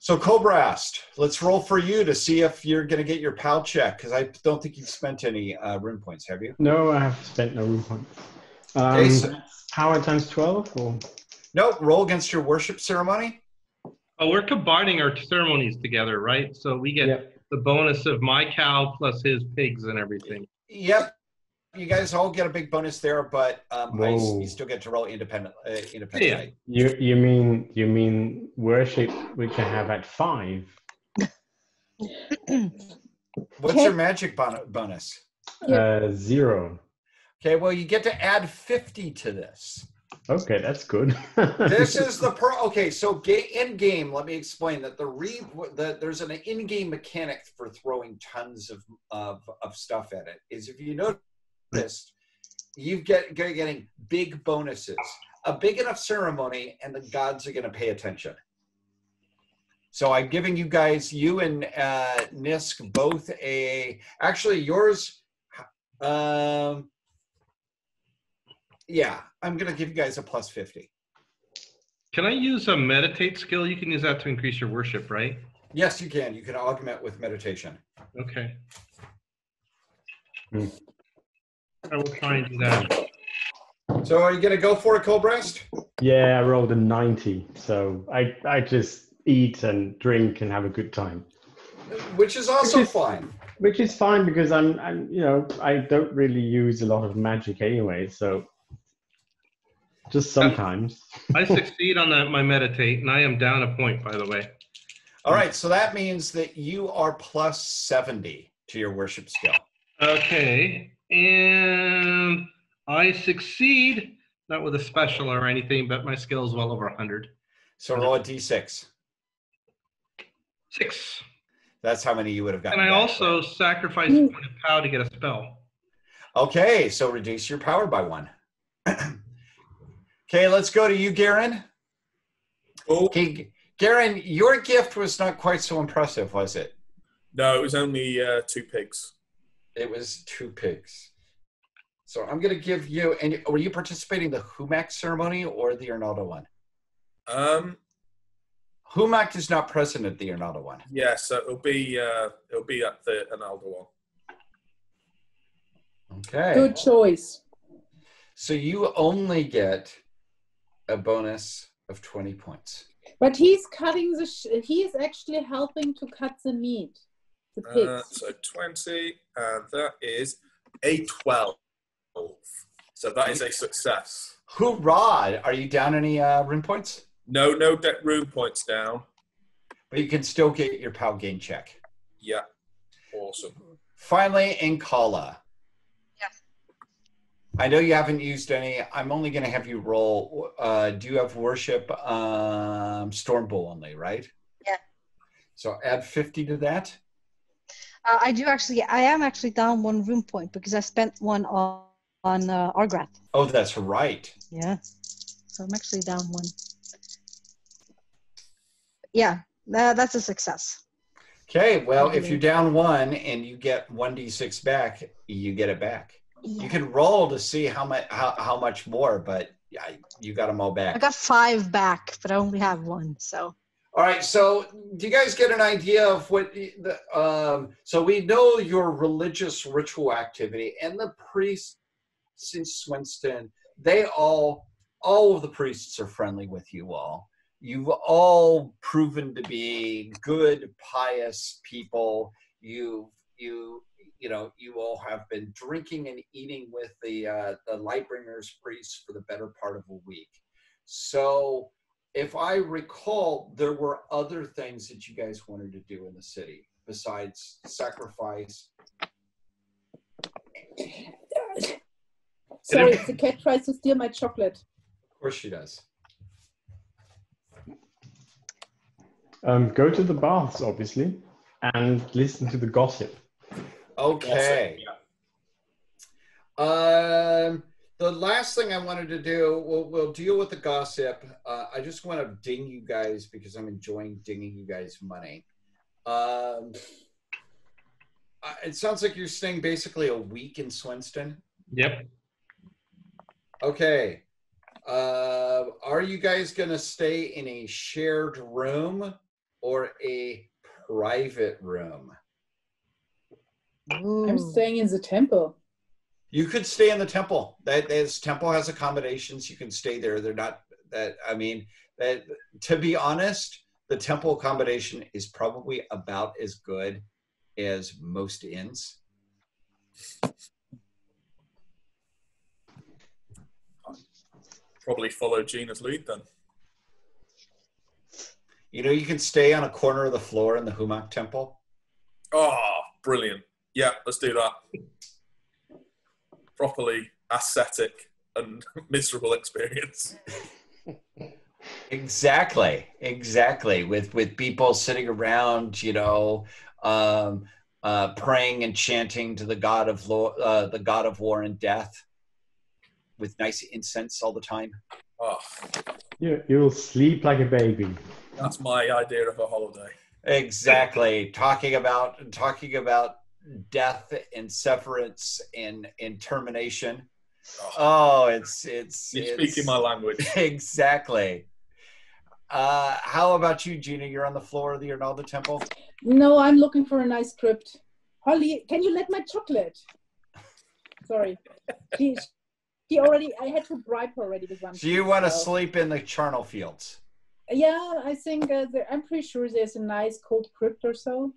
So Cobrast, let's roll for you to see if you're going to get your POW check because I don't think you've spent any uh, rune points, have you? No, I have spent no rune points. Um, Okay, so- power times 12 or No, roll against your worship ceremony. Oh, we're combining our ceremonies together, right? So we get Yeah. the bonus of my cow plus his pigs and everything. Yep. You guys all get a big bonus there, but um, I, you still get to roll independent, uh, independently. you you mean you mean worship which I have at five? What's Okay. your magic bon- bonus? Uh, zero. Okay, well, you get to add 50 to this. Okay, that's good. *laughs* This is the pro. Okay, so ga- in game, let me explain that the re the, there's an in-game mechanic for throwing tons of, of of stuff at it. Is if you noticed, you get get- getting big bonuses, a big enough ceremony, and the gods are going to pay attention. So I'm giving you guys, you and uh, Nisk, both a. Actually, yours. Um, yeah, I'm going to give you guys a plus fifty. Can I use a meditate skill? You can use that to increase your worship, right? Yes, you can. You can augment with meditation. Okay. Hmm. I will try and do that. So are you going to go for it, Cobrast? yeah, I rolled a ninety, so I I just eat and drink and have a good time, Which is also Which is- fine. which is fine because I'm I'm you know I don't really use a lot of magic anyway, so just sometimes. *laughs* I *laughs* succeed on that, my meditate, and I am down a point, by the way. All right, so that means that you are plus 70 to your worship skill. Okay, and I succeed, not with a special or anything, but my skill is well over 100. So roll a d6. Six. That's how many you would have gotten. And I back. also sacrifice a point of power to get a spell. Okay, so reduce your power by one. *clears throat* okay, let's go to you, Garen. Oh, Okay, Garen, your gift was not quite so impressive, was it? no, it was only uh, two pigs. It was two pigs. So I'm going to give you, and were you participating in the Humakt ceremony or the Ernalda one? Um, Humakt is not present at the Ernalda one. yeah, so it'll be uh, it'll be at the Ernalda one. Okay. Good choice. So you only get a bonus of 20 points. But he's cutting the. Sh- he is actually helping to cut the meat. The pigs. Uh, so twenty, and that is a twelve. So that is a success. Hoorah! Are you down any uh, rune points? No, no deck rune points down. But you can still get your POW gain check. Yeah, awesome. Finally, Inkala. Yes. I know you haven't used any. I'm only going to have you roll. Uh, do you have worship um, Storm Bull only, right? Yeah. So add 50 to that. Uh, I do actually. I am actually down one rune point because I spent one on on uh, Argrath. Oh, that's right. Yeah. So I'm actually down one. Yeah, tha- that's a success. Okay, well, if you're down one and you get 1d6 back, you get it back. You can roll to see how much how, how much more, but yeah, you got them all back. I got five back, but I only have one. So All right, so do you guys get an idea of what the um so we know your religious ritual activity and the priests in Swenstown, they all all of the priests are friendly with you all. You've all proven to be good, pious people. You you you know you all have been drinking and eating with the uh, the Lightbringers priests for the better part of a week. So if I recall, there were other things that you guys wanted to do in the city besides sacrifice. Sorry, the cat tries to steal my chocolate. Of course, she does. Um, go to the baths, obviously, and listen to the gossip. Okay. Um, the last thing I wanted to do, we'll, we'll deal with the gossip. Uh, I just want to ding you guys because I'm enjoying dinging you guys money. Um, uh, it sounds like you're staying basically a week in Swenstown. Yep. Okay. Uh, are you guys going to stay in a shared room or a private room? I'm staying in the temple. You could stay in the temple. That this temple has accommodations. You can stay there. They're not that. I mean, that to be honest, the temple accommodation is probably about as good as most inns. Probably follow Gina's lead then. You know, you can stay on a corner of the floor in the Humakt temple. Oh, brilliant. Yeah, let's do that. Properly ascetic and *laughs* miserable experience. Exactly, exactly. With with people sitting around, you know, um, uh, praying and chanting to the god of lo- uh, the god of war and death, with nice incense all the time. Oh, You, you'll sleep like a baby. that's my idea of a holiday. Exactly, talking about talking about death and severance and and termination. Oh, it's it's, you're it's speaking my language. *laughs* exactly. Uh, how about you, Gina? You're on the floor of the Ernalda Temple. No, I'm looking for a nice script. Holly, can you let my chocolate? Sorry. She, she already, I had to bribe her already with one. Do you want to so- sleep in the charnel fields? Yeah, I think uh, there, I'm pretty sure there's a nice cold crypt or so.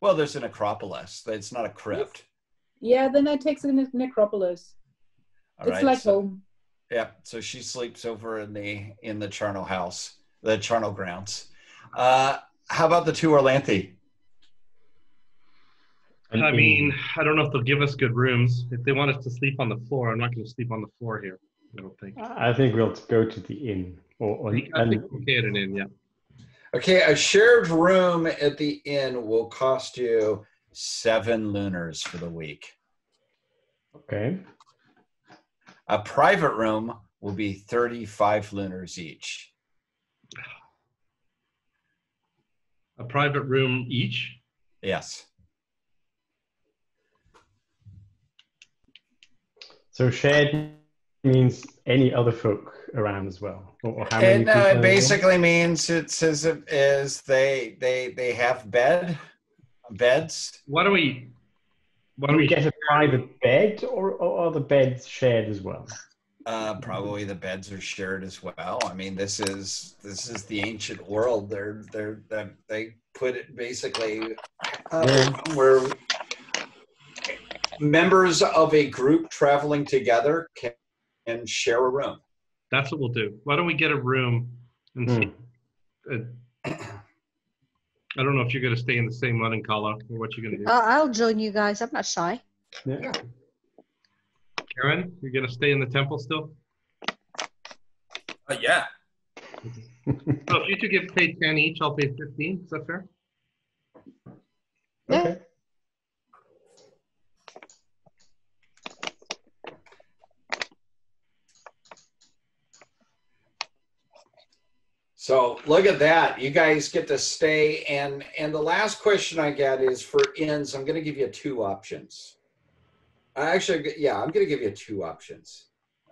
Well, there's an acropolis. It's not a crypt. Yeah, then I take the ne- necropolis. All it's right, like so, home. Yeah. So she sleeps over in the in the charnel house, the charnel grounds. Uh, how about the two Orlanthi? An I mean, I don't know if they'll give us good rooms. If they want us to sleep on the floor, I'm not going to sleep on the floor here. I don't think. I think we'll go to the inn. Or, or I and think we're okay at an inn, yeah. Okay, a shared room at the inn will cost you seven lunars for the week. okay. A private room will be 35 lunars each. A private room each. Yes. So shared means any other folk around as well. Or, or how many And uh, people it in the basically means it says it is they they they have bed beds. What don't we? Why Do we we get a private bed or, or are the beds shared as well? Uh, probably the beds are shared as well. I mean, this is this is the ancient world. They're they're, they they put it basically uh, where members of a group traveling together can, can share a room. That's what we'll do. Why don't we get a room and see? Hmm. Uh, I don't know if you're going to stay in the same London color or what you're going to do. Uh, I'll join you guys. I'm not shy. Yeah. Garen, you're going to stay in the temple still? Uh, yeah. *laughs* So if you two give pay 10 each, I'll pay 15. Is that fair? Yeah. Okay. So look at that. You guys get to stay. And and the last question I get is for inns. I'm going to give you two options. I actually, yeah, I'm going to give you two options.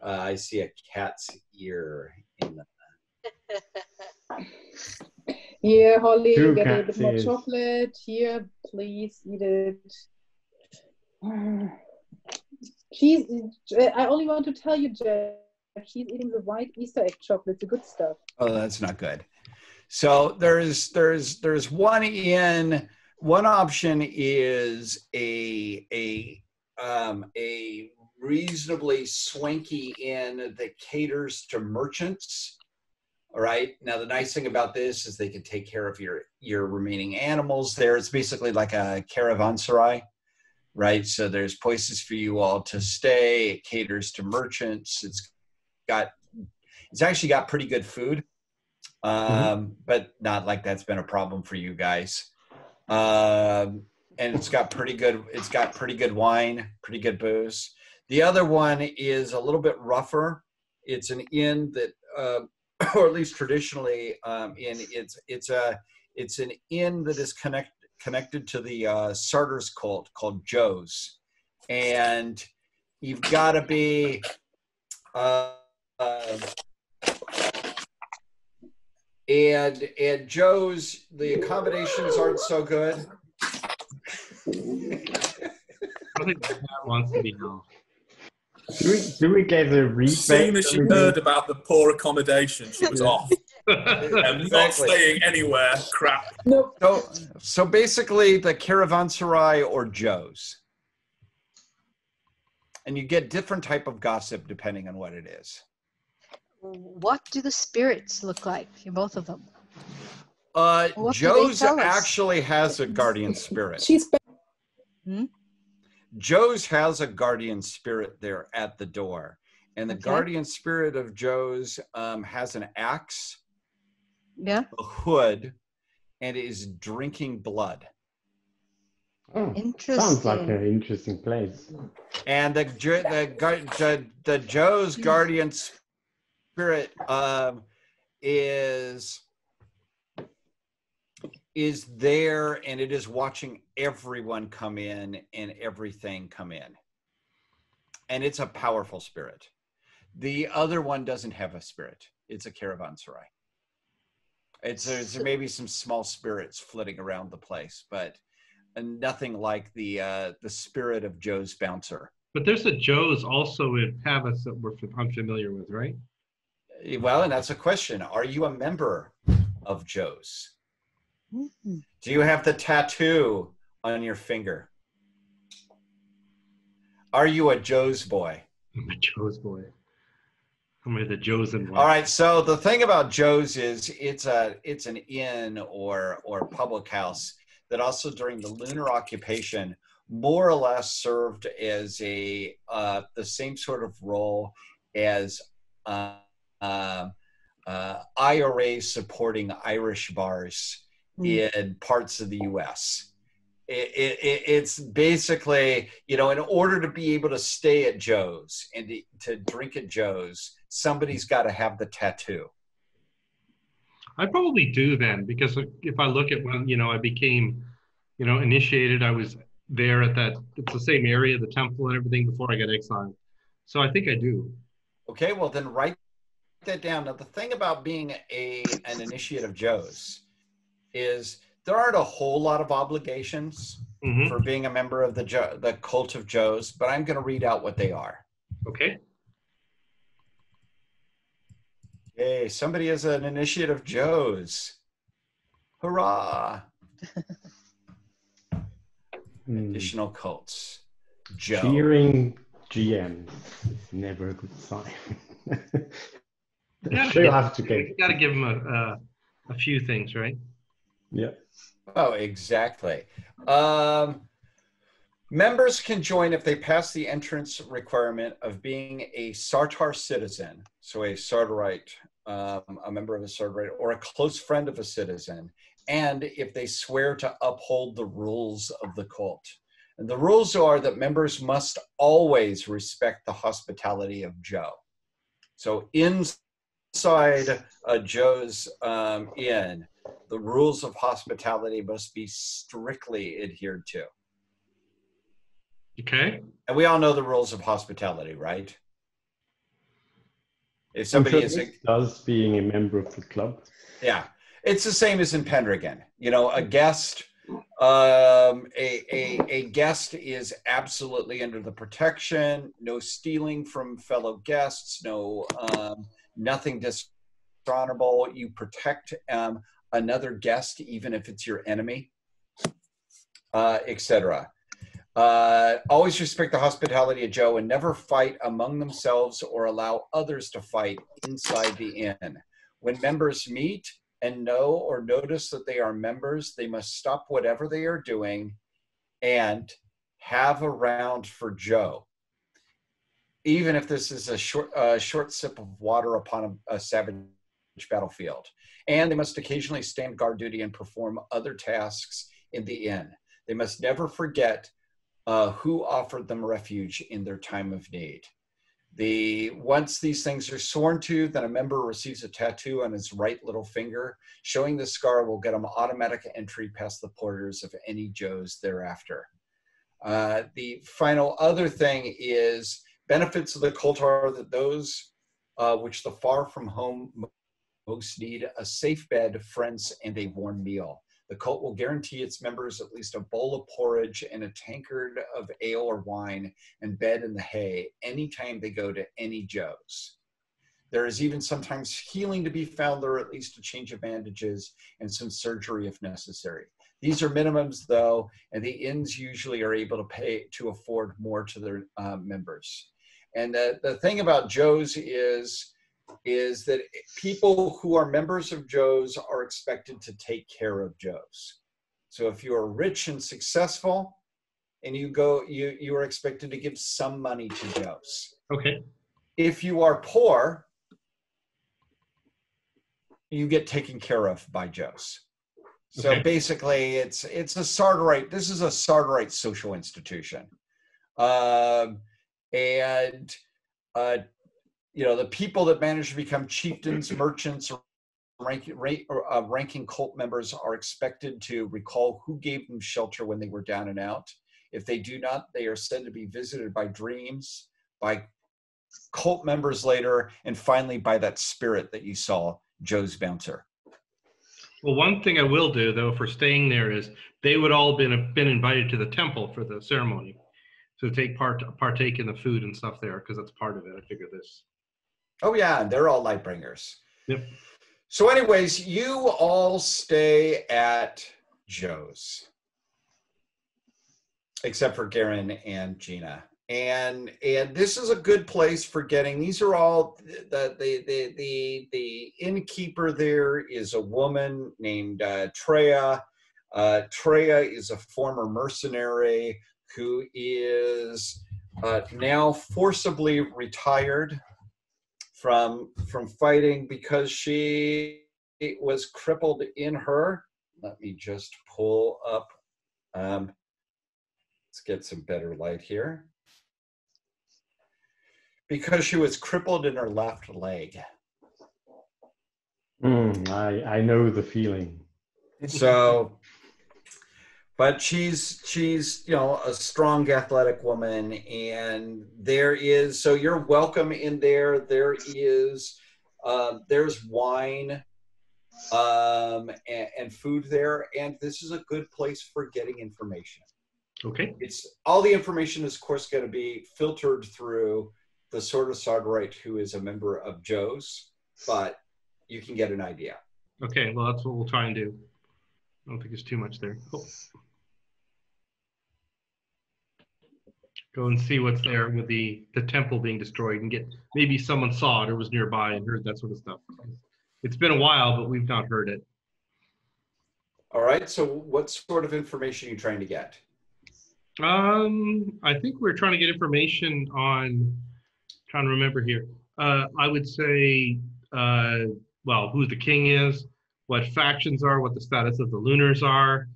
Uh, I see a cat's ear in the. *laughs* Here, Holly, Two you get a bit more yes. chocolate. Here, please eat it. *sighs* She's. I only want to tell you, Jeff. She's eating the white Easter egg chocolate, the good stuff. Oh, that's not good. So there's there's there's one in one option is a a um, a reasonably swanky inn that caters to merchants. All right. Now the nice thing about this is they can take care of your your remaining animals. There, it's basically like a caravanserai, right? So there's places for you all to stay. It caters to merchants. It's got it's actually got pretty good food, um, but not like that's been a problem for you guys. Um, and it's got pretty good. It's got pretty good wine, pretty good booze. The other one is a little bit rougher. It's an inn that, uh, *coughs* or at least traditionally, um, in it's it's a it's an inn that is connect connected to the uh, Sartors cult called Joe's, and you've got to be. Uh, uh, and and Joe's the accommodations aren't so good. I think Pat wants to be known. Do we, do we get a rebate? As soon as she heard about the poor accommodation, she was off. *laughs* I'm not staying anywhere. Crap. No, So, so basically, the caravanserai or Joe's, and you get different type of gossip depending on what it is. What do the spirits look like in both of them? Uh, What Joe's tell us? actually has a guardian spirit. she's back. Joe's has a guardian spirit there at the door, and the Okay. guardian spirit of Joe's um, has an axe, Yeah, a hood, and is drinking blood. Oh, interesting. sounds like an interesting place. And the the the, the Joe's guardian spirit um, is is there, and it is watching everyone come in and everything come in, and it's a powerful spirit. The other one doesn't have a spirit; it's a caravanserai. It's there's maybe some small spirits flitting around the place, but and nothing like the uh, the spirit of Joe's bouncer. But there's a Joe's also in Pavis that we're I'm familiar with, right? Well, and that's a question. Are you a member of Joe's? Mhm. Do you have the tattoo on your finger? Are you a Joe's boy? I'm a Joe's boy. I'm the Joe's and one. All right. So the thing about Joe's is it's a it's an inn or or public house that also during the lunar occupation more or less served as a uh, the same sort of role as uh, uh, uh, IRA supporting Irish bars in parts of the U.S. It, it, it, it's basically, you know, in order to be able to stay at Joe's and to, to drink at Joe's, somebody's got to have the tattoo. I probably do then because if I look at when you know I became, you know, initiated, I was there at that. It's the same area, the temple and everything before I got exiled. So I think I do. Okay, well then write that down. Now the thing about being a an initiate of Joe's is there aren't a whole lot of obligations hmm for being a member of the jo- the cult of Joe's, but I'm going to read out what they are. Okay. Hey, somebody is an initiate of Joe's. Hurrah! *laughs* Hmm. Additional cults. Joe. Cheering GM is never a good sign. *laughs* Yeah, She'll yeah. have to get. You got to give them a, a a few things, right? Yeah. Oh, exactly. Um, members can join if they pass the entrance requirement of being a Sartar citizen, so a Sartarite, um, a member of a Sartarite, or a close friend of a citizen, and if they swear to uphold the rules of the cult. And the rules are that members must always respect the hospitality of Joe. So inside a Joe's um, inn, the rules of hospitality must be strictly adhered to. Okay. And we all know the rules of hospitality, right? If somebody sure is, a, does being a member of the club. yeah, it's the same as in Pendragon. You know, a guest, um, a, a, a guest is absolutely under the protection, no stealing from fellow guests, no, um, nothing dishonorable. You protect um, another guest, even if it's your enemy, uh, etc. Uh, always respect the hospitality of Joe and never fight among themselves or allow others to fight inside the inn. When members meet and know or notice that they are members, they must stop whatever they are doing and have a round for Joe. Even if this is a short, uh, short sip of water upon a, a savage battlefield. And they must occasionally stand guard duty and perform other tasks in the inn. They must never forget uh, who offered them refuge in their time of need. The once these things are sworn to, then a member receives a tattoo on his right little finger. Showing the scar will get him automatic entry past the porters of any Geos thereafter. Uh, the final other thing is benefits of the cult are that those uh, which the far from home most need a safe bed, friends, and a warm meal. The cult will guarantee its members at least a bowl of porridge and a tankard of ale or wine and bed in the hay anytime they go to any Geo's. There is even sometimes healing to be found there, at least a change of bandages and some surgery if necessary. These are minimums, though, and the inns usually are able to pay to afford more to their uh, members. And the, the thing about Geo's is is that people who are members of Geo's are expected to take care of Geo's. So if you are rich and successful and you go, you, you are expected to give some money to Geo's. Okay. If you are poor, you get taken care of by Geo's. So Okay. basically, it's it's a Sartarite. This is a Sartarite social institution, um, and uh, you know the people that manage to become chieftains, merchants, ranking, rank, uh, ranking cult members are expected to recall who gave them shelter when they were down and out. If they do not, they are said to be visited by dreams, by cult members later, and finally by that spirit that you saw, Geo's bouncer. Well, one thing I will do though for staying there is they would all been been invited to the temple for the ceremony, to take part partake in the food and stuff there because that's part of it. I figure this. Oh yeah, they're all light bringers. Yep. So, anyways, you all stay at Geo's, except for Garen and Gina. And and this is a good place for getting. These are all the the the the, the innkeeper. There is a woman named uh, Treya. Uh, Treya is a former mercenary who is uh, now forcibly retired from from fighting because she was crippled in her. Let me just pull up. Um, let's get some better light here. Because she was crippled in her left leg. Mm, I, I know the feeling. *laughs* So, but she's she's you know a strong athletic woman, and there is so you're welcome in there. There is uh, there's wine um, and, and food there, and this is a good place for getting information. Okay. It's all the information is of course going to be filtered through the sort of Sartarite who is a member of Geo's, but you can get an idea. Okay. Well, that's what we'll try and do. I don't think there's too much there. Oh. Go and see what's there with the the temple being destroyed and get maybe someone saw it or was nearby and heard that sort of stuff. It's been a while, but we've not heard it. All right. So, what sort of information are you trying to get? Um, I think we're trying to get information on. Trying to remember here. Uh, I would say, uh, well, who the king is, what factions are, what the status of the lunars are,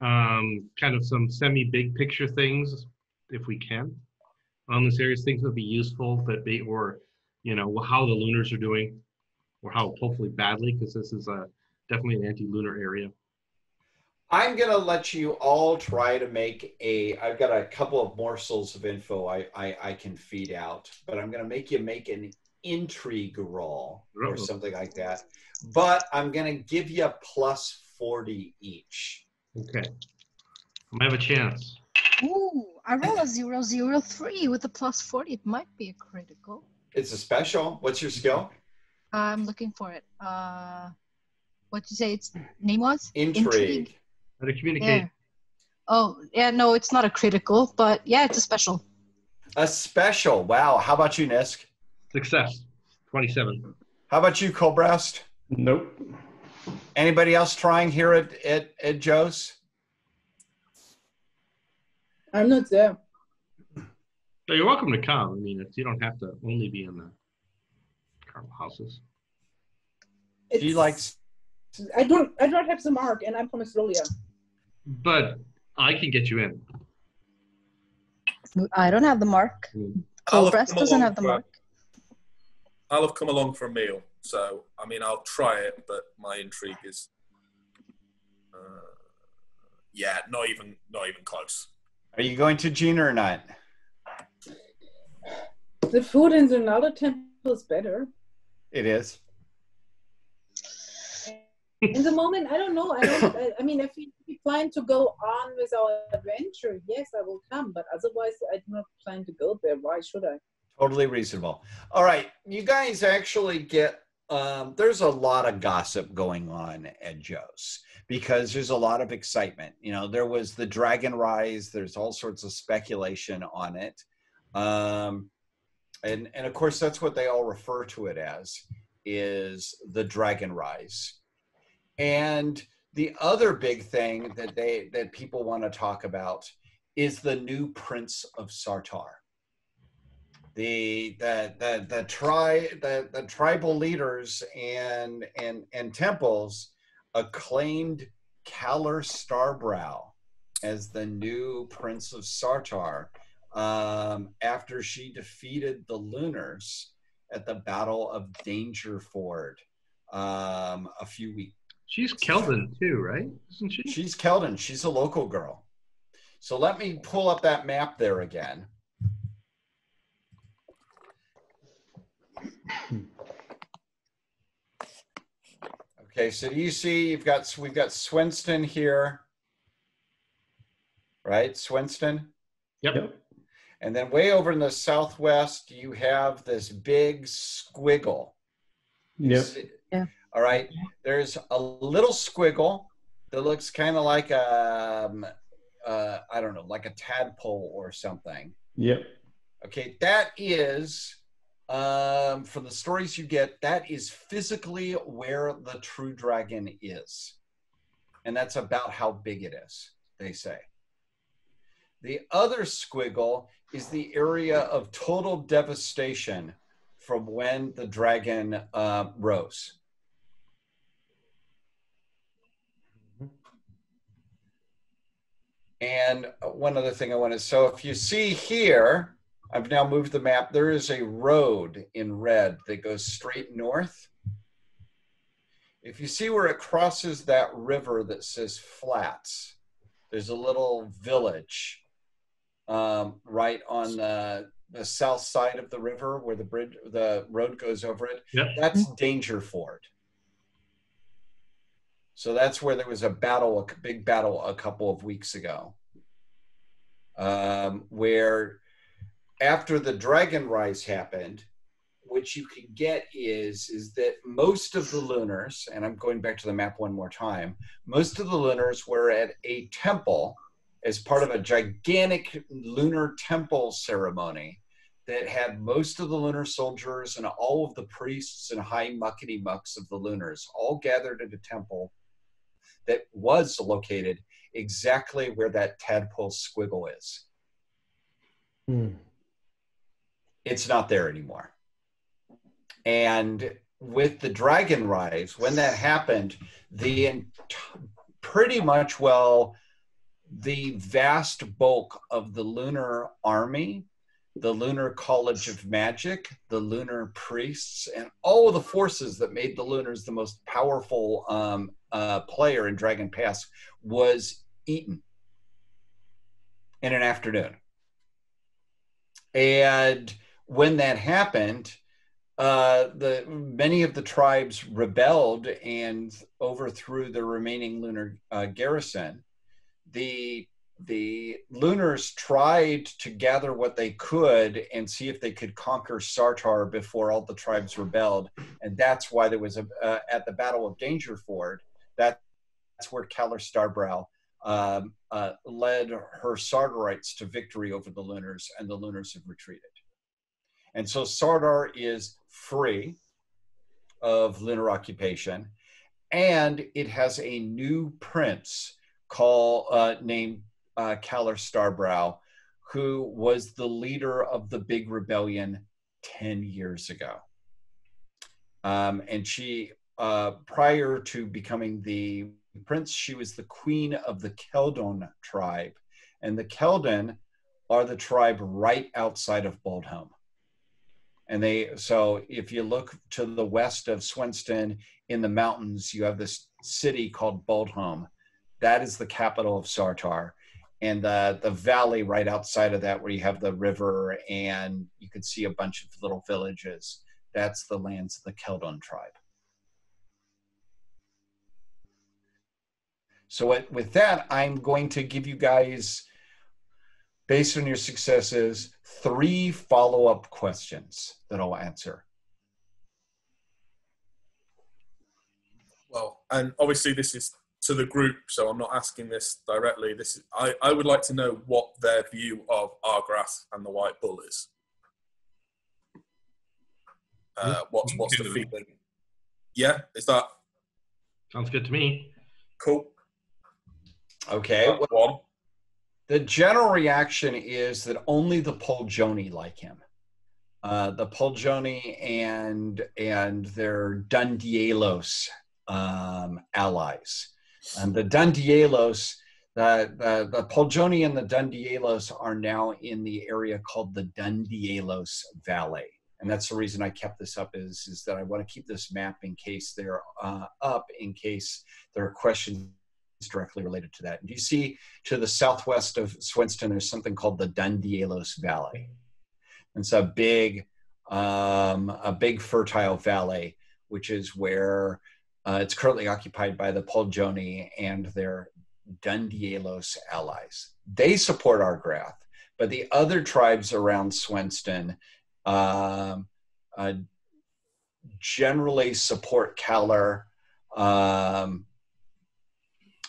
um, kind of some semi-big picture things, if we can. On the serious things would be useful, that they or, you know, how the lunars are doing, or how hopefully badly, because this is a definitely an anti-lunar area. I'm gonna let you all try to make a. I've got a couple of morsels of info I I, I can feed out, but I'm gonna make you make an intrigue roll or Uh-oh. something like that. But I'm gonna give you a plus forty each. Okay. I might have a chance. Ooh, I roll a zero zero three with a plus forty. It might be a critical. It's a special. What's your skill? I'm looking for it. Uh, what you say its name was? Intrigue. How to communicate. Yeah. Oh, yeah. No, it's not a critical, but yeah, it's a special. A special. Wow. How about you, Nisk? Success. 27. How about you, Colbrast? Nope. Anybody else trying here at, at, at Geo's? I'm not there. So you're welcome to come. I mean, it's, you don't have to only be in the Carmel houses. Do you It's- like, I don't. I don't have the mark, and I'm from Esrolia. But I can get you in. I don't have the mark. I mean, I'll Colbrest doesn't have the for- mark. I'll have come along for a meal, so I mean, I'll try it, but my intrigue is, uh, yeah, not even, not even close. Are you going to Gina or not? The food in the Naldo temple is better. It is. In the moment, I don't know. I don't. I, I mean, if we, we plan to go on with our adventure, yes, I will come. But otherwise, I do not plan to go there. Why should I? Totally reasonable. All right, you guys actually get. Um, there's a lot of gossip going on at Geo's because there's a lot of excitement. You know, there was the Dragon Rise. There's all sorts of speculation on it, um, and and of course that's what they all refer to it as is the Dragon Rise. And the other big thing that they that people want to talk about is the new Prince of Sartar the the the the tri the, the tribal leaders and and and temples acclaimed Kallyr Starbrow as the new prince of Sartar um, after she defeated the Lunars at the Battle of Dangerford um, a few weeks. she's Kelvin too, right? Isn't she? She's Kheldon. She's a local girl. So let me pull up that map there again. *clears throat* Okay, so do you see you've got we've got Swenstown here, right? Swenstown. Yep. And then way over in the southwest, you have this big squiggle. Yep. See- Yeah. All right. There's a little squiggle that looks kind of like a, um, uh, I don't know, like a tadpole or something. Yep. Okay, that is, um, from the stories you get, that is physically where the true dragon is. And that's about how big it is, they say. The other squiggle is the area of total devastation from when the dragon uh, rose. And one other thing I want to so if you see here, I've now moved the map. There is a road in red that goes straight north. If you see where it crosses that river that says Flats, there's a little village um, right on the, the south side of the river where the bridge, the road goes over it. Yep. That's Dangerford. So that's where there was a battle, a big battle a couple of weeks ago, um, where after the Dragon Rise happened, what you can get is is that most of the lunars, and I'm going back to the map one more time, most of the lunars were at a temple as part of a gigantic lunar temple ceremony that had most of the lunar soldiers and all of the priests and high muckety mucks of the lunars all gathered at a temple that was located exactly where that tadpole squiggle is. Hmm. It's not there anymore. And with the Dragon Rise, when that happened, the ent- pretty much well, the vast bulk of the lunar army, the lunar college of magic, the lunar priests, and all of the forces that made the lunars the most powerful um, uh, player in Dragon Pass was eaten in an afternoon. And when that happened, uh, the many of the tribes rebelled and overthrew the remaining lunar uh, garrison. The the Lunars tried to gather what they could and see if they could conquer Sartar before all the tribes rebelled, and that's why there was a uh, at the Battle of Dangerford. That, that's where Kallyr Starbrow um, uh, led her Sartarites to victory over the Lunars, and the Lunars have retreated. And so Sartar is free. of lunar occupation, and it has a new prince called uh, named uh, Kallyr Starbrow, who was the leader of the big rebellion 10 years ago. Um, and she, uh, prior to becoming the prince, she was the queen of the Kheldon tribe. And the Kheldon are the tribe right outside of Boldhome. And they, so if you look to the west of Swenstown in the mountains, you have this city called Boldhome. That is the capital of Sartar and the the valley right outside of that where you have the river and you can see a bunch of little villages that's the lands of the kheldon tribe so with that i'm going to give you guys based on your successes three follow-up questions that i'll answer well and obviously this is to the group, so I'm not asking this directly. This is, I, I would like to know what their view of Argrath and the White Bull is. Uh, what's what's the feeling? Yeah, is that sounds good to me? Cool. Okay. one. The general reaction is that only the Poljoni like him. Uh, the Poljoni and and their Dundealos um, allies. And the Dundealos, the, the, the Poljoni and the Dundealos are now in the area called the Dundealos Valley. And that's the reason I kept this up is, is that I want to keep this map in case they're uh, up, in case there are questions directly related to that. And you see to the southwest of Swenstown, there's something called the Dundealos Valley. It's a big, um, a big fertile valley, which is where uh, it's currently occupied by the Poljoni and their Dundealos allies. They support Argrath, but the other tribes around Swenstown um, uh, generally support Kallyr um,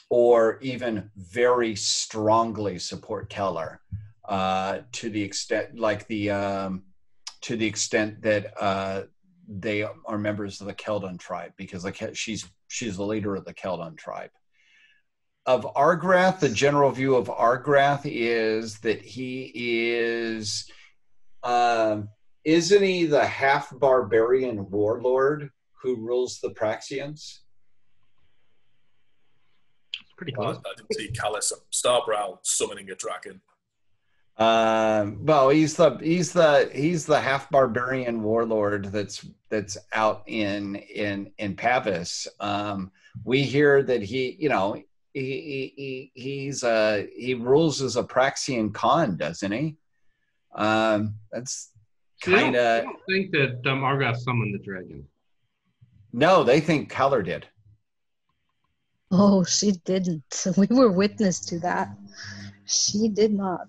or even very strongly support Kallyr uh, to the extent, like the um, to the extent that uh, they are members of the Kheldon tribe because she's she's the leader of the Kheldon tribe. Of Argrath, the general view of Argrath is that he is, um, isn't he the half barbarian warlord who rules the Praxians? Pretty close. I didn't see Callus Starbrow summoning a dragon. Um, well, he's the he's the he's the half barbarian warlord that's that's out in in in Pavis. Um, we hear that he, you know, he, he he's uh he rules as a Praxian Khan, doesn't he? Um, that's kind of. I don't think that um, Argrath summoned the dragon. No, they think Kallyr did. Oh, she didn't. *laughs* We were witness to that. She did not.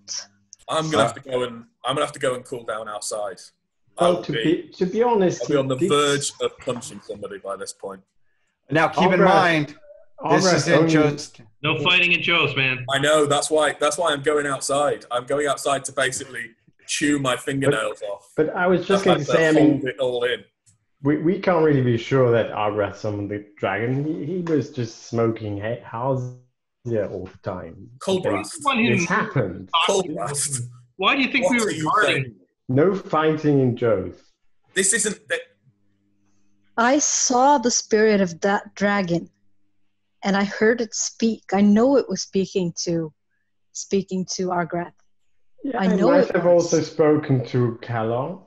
I'm gonna have to go and I'm gonna have to go and cool down outside. Well, to be, to be honest, I'll be on the this- verge of punching somebody by this point. Now, keep in Argrath- mind, this isn't only- just. No fighting in Geo's, man. I know that's why that's why I'm going outside. I'm going outside to basically chew my fingernails off. But I was just I'd going to say, I hold mean, it all in. We, we can't really be sure that Argrath summoned the dragon. He, he was just smoking he- house yeah, all the time. Cold Okay, blast. One This happened. Cold blast. Why do you think What we were you guarding? saying? No fighting in Geo's. This isn't. That, I saw the spirit of that dragon and I heard it speak. I know it was speaking to speaking to Argrath. Yeah, I I know might it have was. also spoken to Calon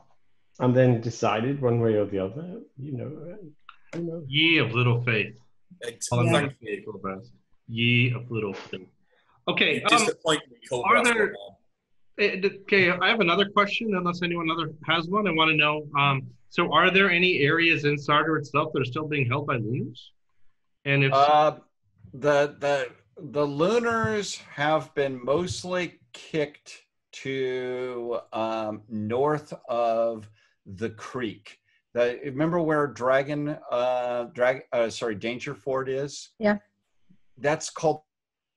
and then decided one way or the other. You know, uh, who knows? Ye of little faith. it's, Yeah. thank you, Coldbras. Ye of little faith. Okay. you Um, me, are there- eh, okay. I have another question. Unless anyone other has one, I want to know. Um, so, are there any areas in Sartar itself that are still being held by Lunars? And if Uh, the the the Lunars have been mostly kicked to um, north of the creek. The, remember where Dragon uh, Drag uh, sorry Dangerford is? Yeah. That's called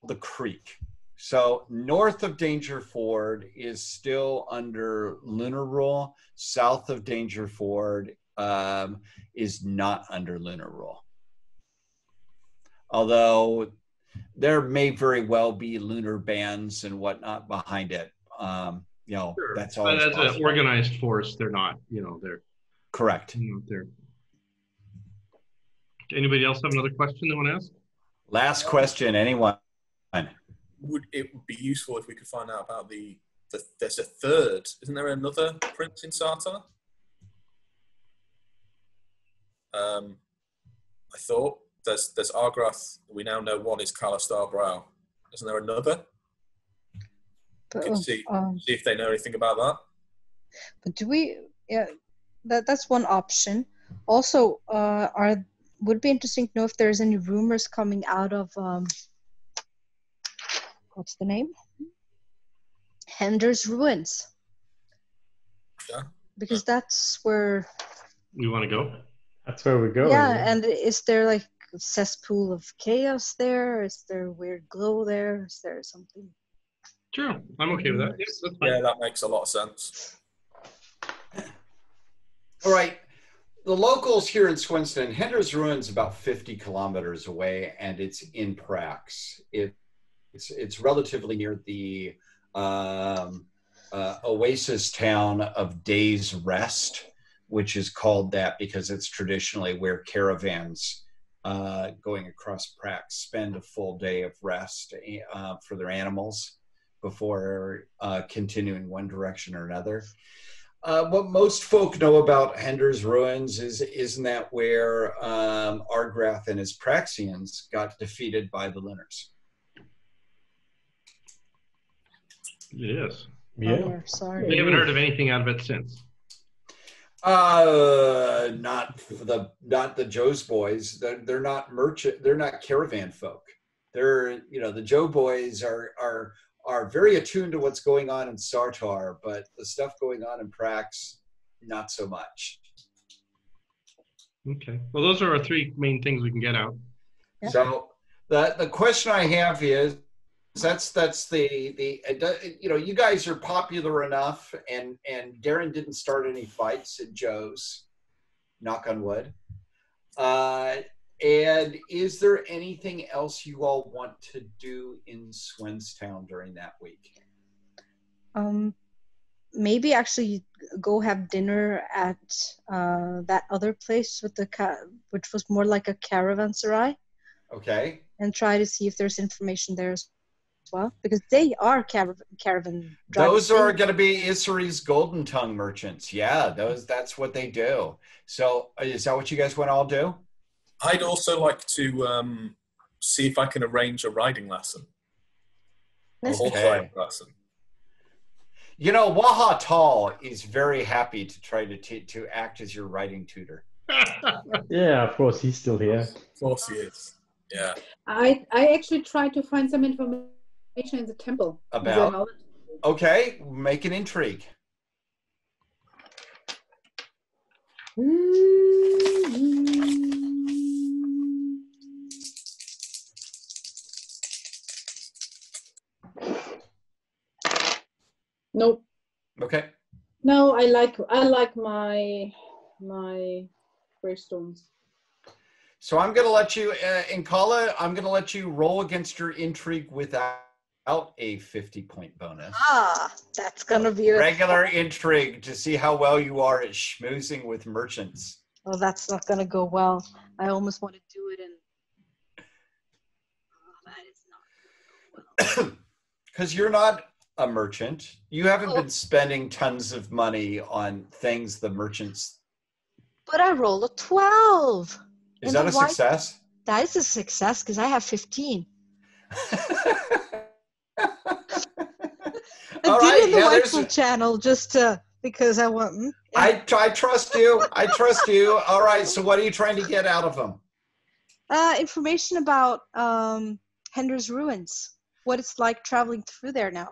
the creek. So north of Dangerford is still under lunar rule. South of Dangerford um, is not under lunar rule. Although there may very well be lunar bands and whatnot behind it. Um, you know, Sure. that's But always as an organized force, they're not. You know, they're correct. you know, they're. Anybody else have another question they want to ask? Last question, anyone? Would it would be useful if we could find out about the, the there's a third, isn't there another prince in Sartar? Um, I thought there's there's Argrath. We now know one is Kallyr Starbrow. Isn't there another? But, Can oh, see um, see if they know anything about that. but do we? Yeah, that that's one option. Also, uh, are would be interesting to know if there's any rumors coming out of um, what's the name? Hender's ruins. Yeah. Because that's where. We want to go. That's where we go. yeah, and is there like cesspool of chaos there? Is there a weird glow there? Is there something? Sure, I'm okay with that. Yes, that's fine. Yeah, that makes a lot of sense. All right. The locals here in Swenstown, Hender's Ruins about 50 kilometers away, and it's in Prax. It, it's, it's relatively near the um, uh, oasis town of Days Rest, which is called that because it's traditionally where caravans uh, going across Prax spend a full day of rest uh, for their animals before uh, continuing one direction or another. Uh, what most folk know about Hender's ruins is isn't that where um, Argrath and his Praxians got defeated by the Lunars? It is. Yeah. Oh, sorry. We haven't heard of anything out of it since. Uh, not the not the Geo's boys. They're, they're not merchant. They're not caravan folk. They're you know the Geo boys are are are very attuned to what's going on in Sartar, but the stuff going on in Prax, not so much. Okay. Well, those are our three main things we can get out. Yeah. So the the question I have is that's that's the the you know you guys are popular enough and and Darren didn't start any fights at Geo's, knock on wood. Uh, and is there anything else you all want to do in Swenstown during that week? Um, maybe actually go have dinner at uh, that other place with the ca- which was more like a caravanserai, Okay. and try to see if there's information there as well because they are caravan caravan. Those are going to be Issaries Golden Tongue merchants. Yeah, those that's what they do. So uh, is that what you guys want to all do? I'd also like to um, see if I can arrange a riding lesson, a horse Okay. riding lesson. You know, Waha Tall is very happy to try to t- to act as your writing tutor. *laughs* Yeah, of course, he's still here. Of course he is. Yeah. I I actually tried to find some information in the temple. About? Okay, make an intrigue. No, Okay. no, I like I like my my gravestones. So I'm going to let you, uh, Inkala, I'm going to let you roll against your intrigue without a 50 point bonus. Ah, that's gonna be a Regular intrigue to see how well you are at schmoozing with merchants. Oh, that's not gonna go well. I almost want to do it, and oh, that is not. gonna go well. *coughs* Because you're not a merchant. You haven't Oh. been spending tons of money on things the merchants. But I roll a twelve. Is And that a success? That is a success because I have fifteen. *laughs* I All did right, it in the yeah, channel just to because I want. mm, yeah. I, I trust you. I trust you. All right. So, what are you trying to get out of them? uh, information about um, Hender's ruins. What it's like traveling through there now.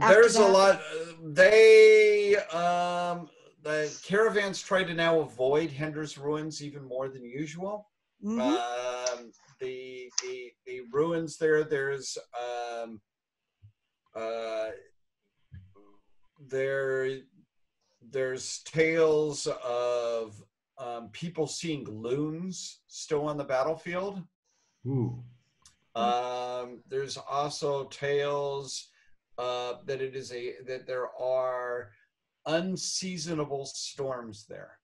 After There's a lot. They um, the caravans try to now avoid Hender's ruins even more than usual. Mhm. Um, the the the ruins there. There's um, uh, there there's tales of um, people seeing loons still on the battlefield. Ooh. Um, there's also tales uh, that it is a that there are unseasonable storms there.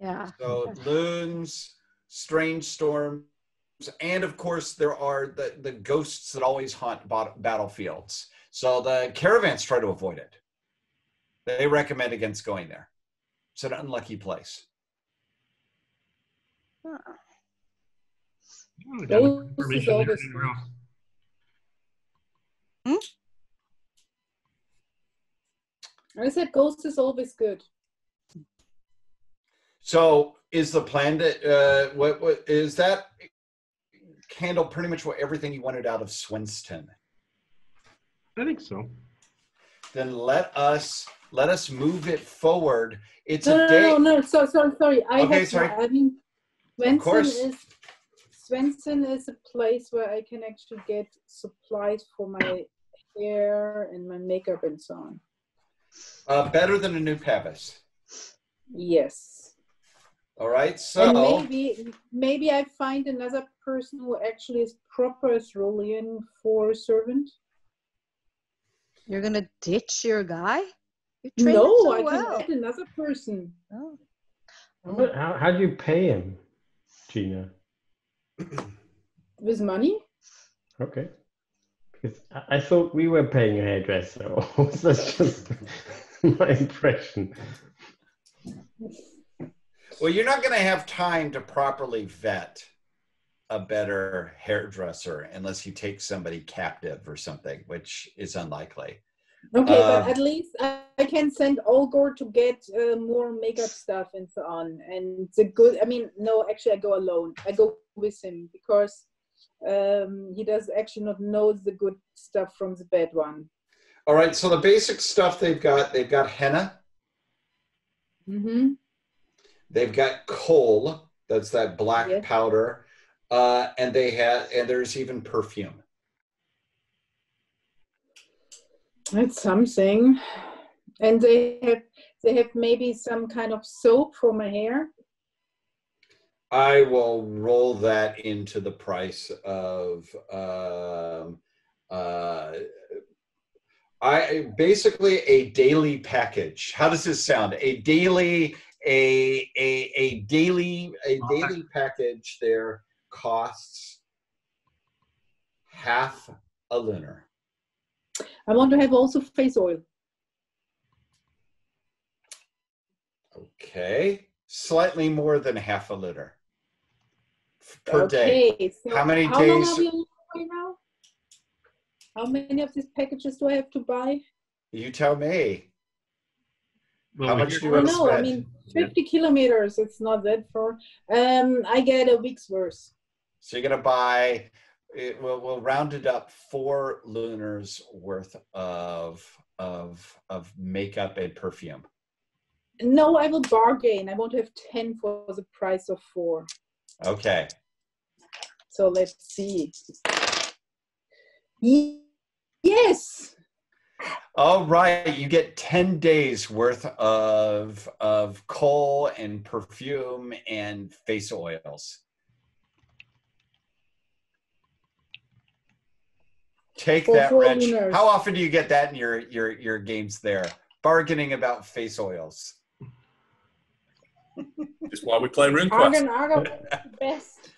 Yeah. So loons, strange storms, and of course there are the the ghosts that always haunt bot- battlefields. So the caravans try to avoid it. They recommend against going there. It's an unlucky place. Huh. Oh, we got Those is information there always anywhere else. I said ghost is always good. So is the plan that uh, what what is that handle pretty much what everything you wanted out of Swenstown? I think so. Then let us let us move it forward. It's No, a no, day. no, no, so sorry, sorry. I Okay, have sorry. I mean Swenstown course. is Swenstown is a place where I can actually get supplies for my hair and my makeup and so on. Uh, better than a new Pavis. Yes. All right. and So maybe maybe I find another person who actually is proper Cerulean for a servant. You're gonna ditch your guy? You trained him No, so I well. can add another person. Oh. How, how, how do you pay him, Gina? *coughs* With money? Okay. Because I, I thought we were paying a hairdresser. *laughs* Or was that just *laughs* my impression? well, you're not going to have time to properly vet a better hairdresser unless you take somebody captive or something, which is unlikely. Okay, Um, but at least I, I can send Olgor to get uh, more makeup stuff and so on. And the good, I mean, no, actually, I go alone. I go with him because um, he does actually not know the good stuff from the bad one. All right. So the basic stuff they've got, they've got henna, Mm-hmm. they've got coal. That's that black Yes. powder, uh, and they have, and there's even perfume. That's something. And they have they have maybe some kind of soap for my hair. I will roll that into the price of um, uh, I basically a daily package. How does this sound? A daily a a a daily a daily package there costs half a lunar. I want to have also face oil. Okay, slightly more than half a liter per day. okay, so How many how long days- are we on right now? How many of these packages do I have to buy? You tell me. Well, How much do you I want don't to know. I mean, 50 kilometers. It's not that far. Um, I get a week's worth. So you're gonna buy. It, we'll, we'll round it up four lunars worth of of of makeup and perfume. No, I will bargain. I want to have 10 for the price of four. Okay. So let's see. Yes. All right. You get ten days worth of of coal and perfume and face oils. Take that, four Rich. lunars. How often do you get that in your your your games there? Bargaining about face oils. *laughs* Just while we play RuneQuest. Argon, Argon, *laughs* best.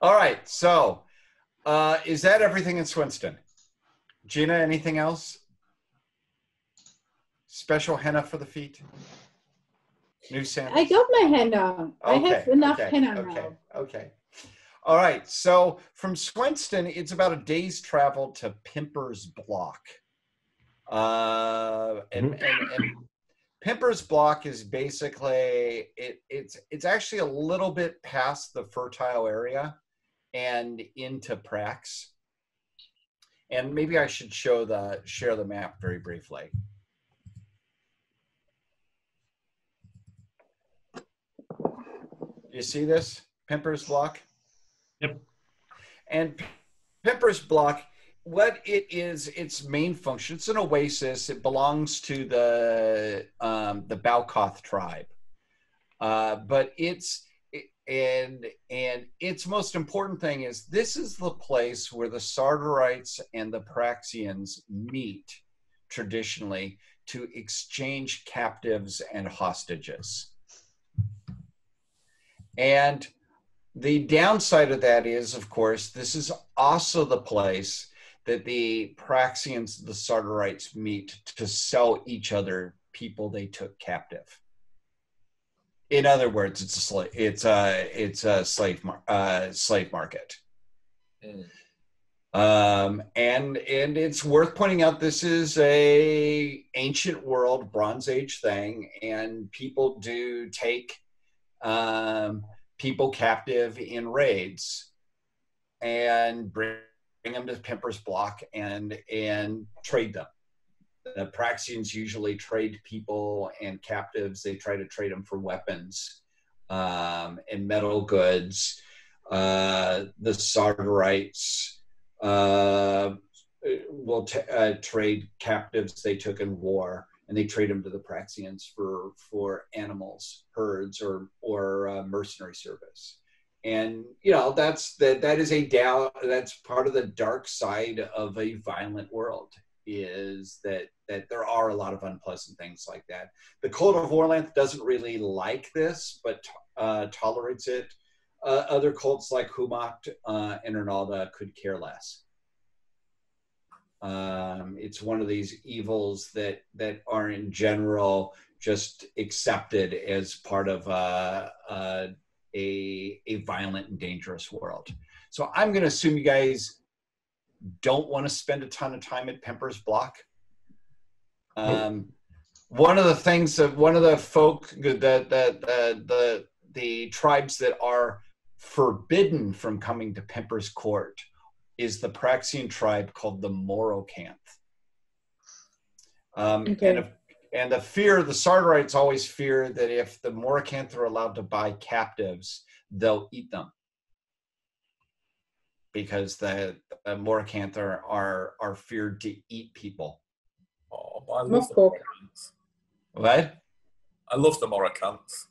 All right. So, uh, is that everything in Swenstown? Gina, anything else? Special henna for the feet? New sandals? I got my henna. I have enough okay, henna okay, now. Okay. All right. So from Swenstown, it's about a day's travel to Pimpers Block. Uh, and, and, and Pimpers Block is basically it, it's it's actually a little bit past the fertile area and into Prax. And maybe I should show the share the map very briefly. You see this Pimpers Block? Yep. And Pimpers Block what it is, its main function, it's an oasis. It belongs to the um, the Balkoth tribe, uh, but it's and and its most important thing is this is the place where the Sartarites and the Praxians meet traditionally to exchange captives and hostages. And the downside of that is, of course, this is also the place that the Praxians, the Sartarites, meet to sell each other people they took captive. In other words, it's a slave. It's a it's a slave mar- uh, slave market. Mm. Um, and and it's worth pointing out this is a ancient world, Bronze Age thing, and people do take um, people captive in raids and bring, bring them to Pimper's Block and and trade them. The Praxians usually trade people and captives. They try to trade them for weapons um, and metal goods. Uh, the Sartarites uh, will t- uh, trade captives they took in war, and they trade them to the Praxians for for animals, herds, or or uh, mercenary service. And you know that's that that is a down that's part of the dark side of a violent world is that that there are a lot of unpleasant things like that. The Cult of Orlanth doesn't really like this, but uh, tolerates it uh, other cults like Humakt uh, and Ernalda could care less. Um, it's one of these evils that that are in general just accepted as part of uh, uh, a a violent and dangerous world. So I'm going to assume you guys don't want to spend a ton of time at Pemper's Block. Um, one of the things that one of the folk that the the the, the tribes that are forbidden from coming to Pemper's court is the Praxian tribe called the Morocanth. Um, Okay. and, if, and the fear, the Sartarites always fear that if the Morocanth are allowed to buy captives, they'll eat them. Because the, the Morocanth are, are, are feared to eat people. Oh, but I love Mock the pork. What? I love the Morocans.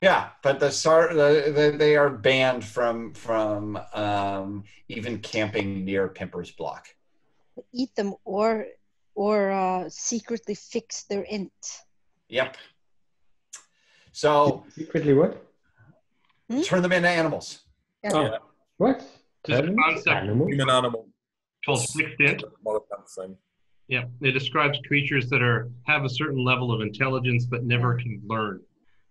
Yeah, but the Sar the, the, they are banned from from um, even camping near Pimper's Block. Eat them or or uh, secretly fix their int. Yep. So Secretly what? turn them into animals. Yeah. Oh, Yeah. What? Turn animal? Human animal. called fixed int. Yeah, it describes creatures that are have a certain level of intelligence but never can learn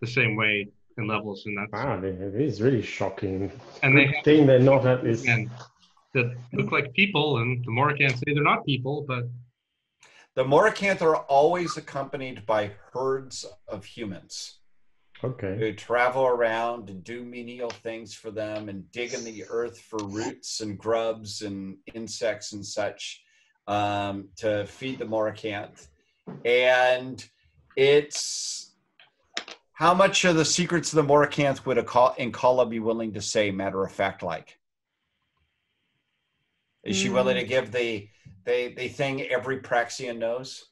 the same way in levels, and that's Wow, it is really shocking. and they Good have thing they're not at this. and that look like people, and the Moroccan say they're not people, but The Morocanth are always accompanied by herds of humans Okay. who travel around and do menial things for them and dig in the earth for roots and grubs and insects and such um, to feed the Morocanth. And it's how much of the secrets of the Morocanth would a call Incala be willing to say, matter of fact, like? Is she willing to give the the, the thing every Praxian knows?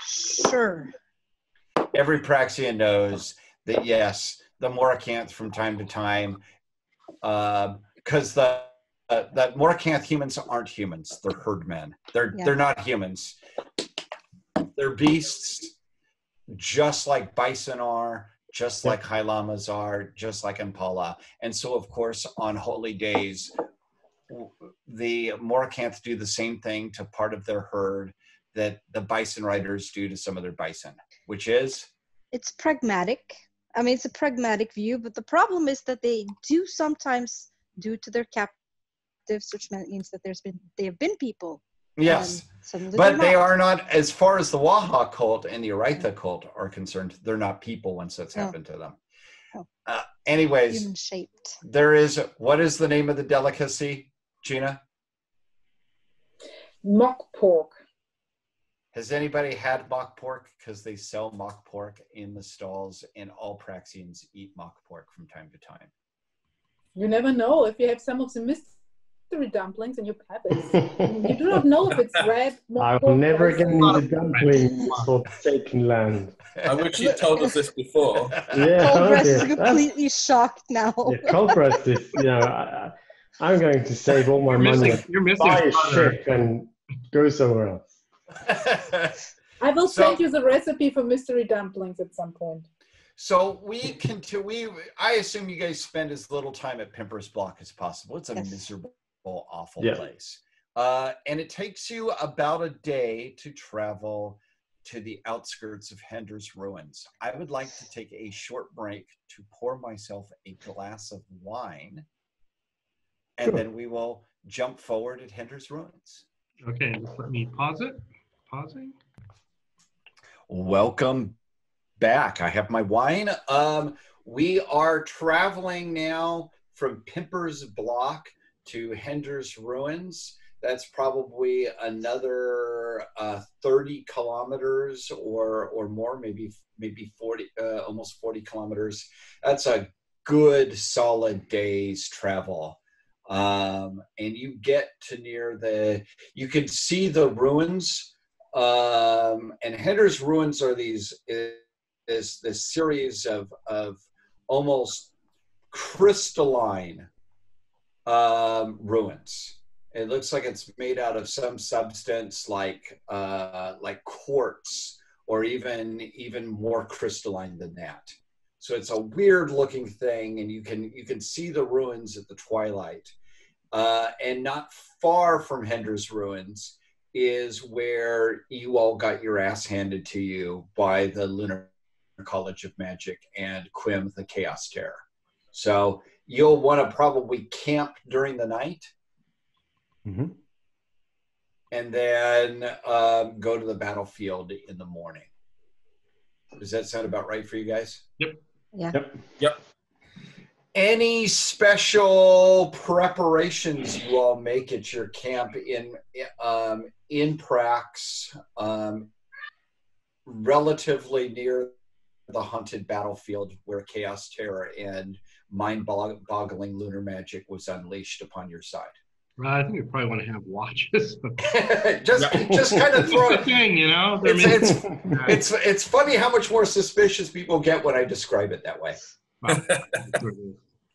Sure. every Praxian knows that yes, the Morocanth from time to time, because the uh, that Morocanth humans aren't humans; they're herdmen. They're Yeah. they're not humans. They're beasts, just like bison are, just Yeah. like high llamas are, just like impala. And so, of course, on holy days, the Morocanth do the same thing to part of their herd that the bison riders do to some of their bison, which is It's pragmatic. I mean, it's a pragmatic view, but the problem is that they do sometimes, due to their captives, which means that there's been they have been people. Yes. and But they're they not. are not, as far as the Waha cult and the Eiritha cult are concerned, they're not people once that's No. happened to them. No. Uh, anyways, human shaped. there is, what is the name of the delicacy, Gina? Mock pork. Has anybody had mock pork? Because they sell mock pork in the stalls, and all Praxians eat mock pork from time to time. You never know if you have some of the mystery mystery dumplings and you have it. *laughs* you do not know if it's red. *laughs* I will never again need a dumpling for Satan land. I wish you told us this before. *laughs* Yeah, Colbrest oh, is okay. That's- completely shocked now. yeah, Colbrest is, you know, I, I- I'm going to save all my You're money, missing, you're missing buy a further. ship, and go somewhere else. I will So- send you the recipe for mystery dumplings at some point. So we can to we I assume you guys spend as little time at Pimper's Block as possible. It's a Yes. miserable, awful Yeah. place. Uh, and it takes you about a day to travel to the outskirts of Hender's ruins. I would like to take a short break to pour myself a glass of wine, and Sure. then we will jump forward at Hender's ruins. Okay, just let me pause it. Pausing. Welcome back. I have my wine. Um, we are traveling now from Pimper's Block to Hender's Ruins. That's probably another uh, 30 kilometers or or more, maybe maybe 40, uh, almost 40 kilometers. That's a good solid day's travel. Um, and you get to near the, you can see the ruins um, and Hender's ruins are these is this series of of almost crystalline um, ruins. It looks like it's made out of some substance like uh, like quartz or even even more crystalline than that. So it's a weird looking thing, and you can you can see the ruins at the twilight. Uh, and not far from Hender's ruins is where you all got your ass handed to you by the Lunar College of Magic and Quim the Chaos Terror. So you'll want to probably camp during the night Mhm. and then um, go to the battlefield in the morning. Does that sound about right for you guys? Yep. Yeah. Yep. Yep. Any special preparations you all make at your camp in um, in Prax, um, relatively near the haunted battlefield where chaos terror and mind-boggling lunar magic was unleashed upon your side? Uh, I think we probably want to have watches. *laughs* *laughs* just just kind of throw It's a it. thing, you know. It's, meant- it's *laughs* it's it's funny how much more suspicious people get when I describe it that way.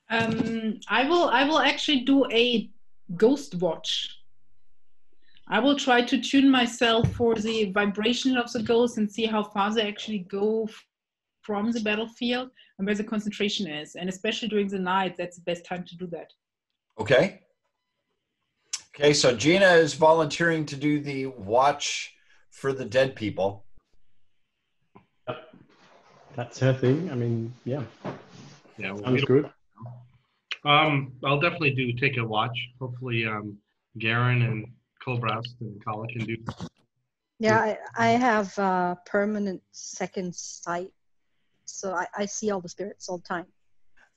Um, I will. I will actually do a ghost watch. I will try to tune myself for the vibration of the ghosts and see how far they actually go from the battlefield and where the concentration is. And especially during the night, that's the best time to do that. Okay. Okay, so Gina is volunteering to do the watch for the dead people. Yep. That's her thing. I mean, yeah, yeah, well, we sounds good. Um, I'll definitely do take a watch. Hopefully, um, Garen and Colbrast and Kala can do. Yeah, I, I have uh, permanent second sight, so I, I see all the spirits all the time.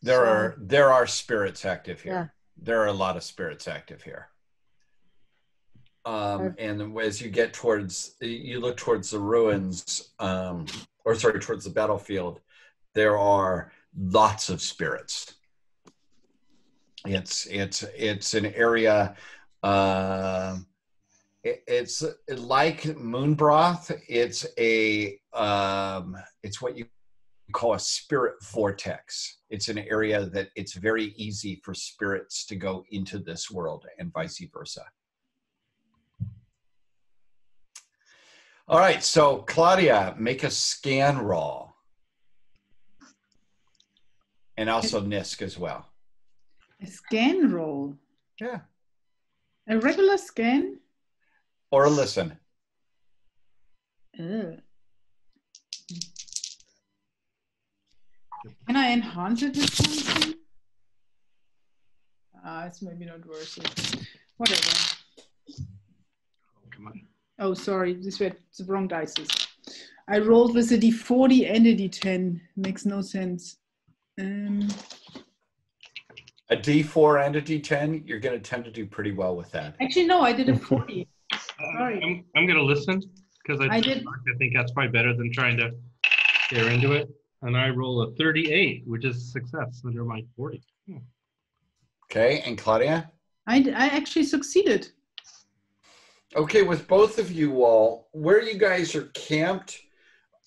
There So- are there are spirits active here. Yeah. There are a lot of spirits active here. Um, and as you get towards, you look towards the ruins, um, or sorry, towards the battlefield, there are lots of spirits. It's it's it's an area. Um, it, it's like Moonbroth. It's a um, it's what you call a spirit vortex. It's an area that it's very easy for spirits to go into this world and vice versa. All right, so Claudia, make a scan roll. And also Nisk as well. A scan roll. Yeah. A regular scan. Or a listen. Ugh. Can I enhance it with something? Ah, it's maybe not worth it. Whatever. Come on. Oh, sorry, this were the wrong dices. I rolled with a d40 and a d10. Makes no sense. Um, A D4 and a D10, you're going to tend to do pretty well with that. actually, no, I did a 40. *laughs* Sorry. I'm, I'm gonna listen because I, I did- I think that's probably better than trying to stare into it. And I roll a 38, which is success under my 40. Okay, and Claudia? I, I actually succeeded. Okay, with both of you all, where you guys are camped,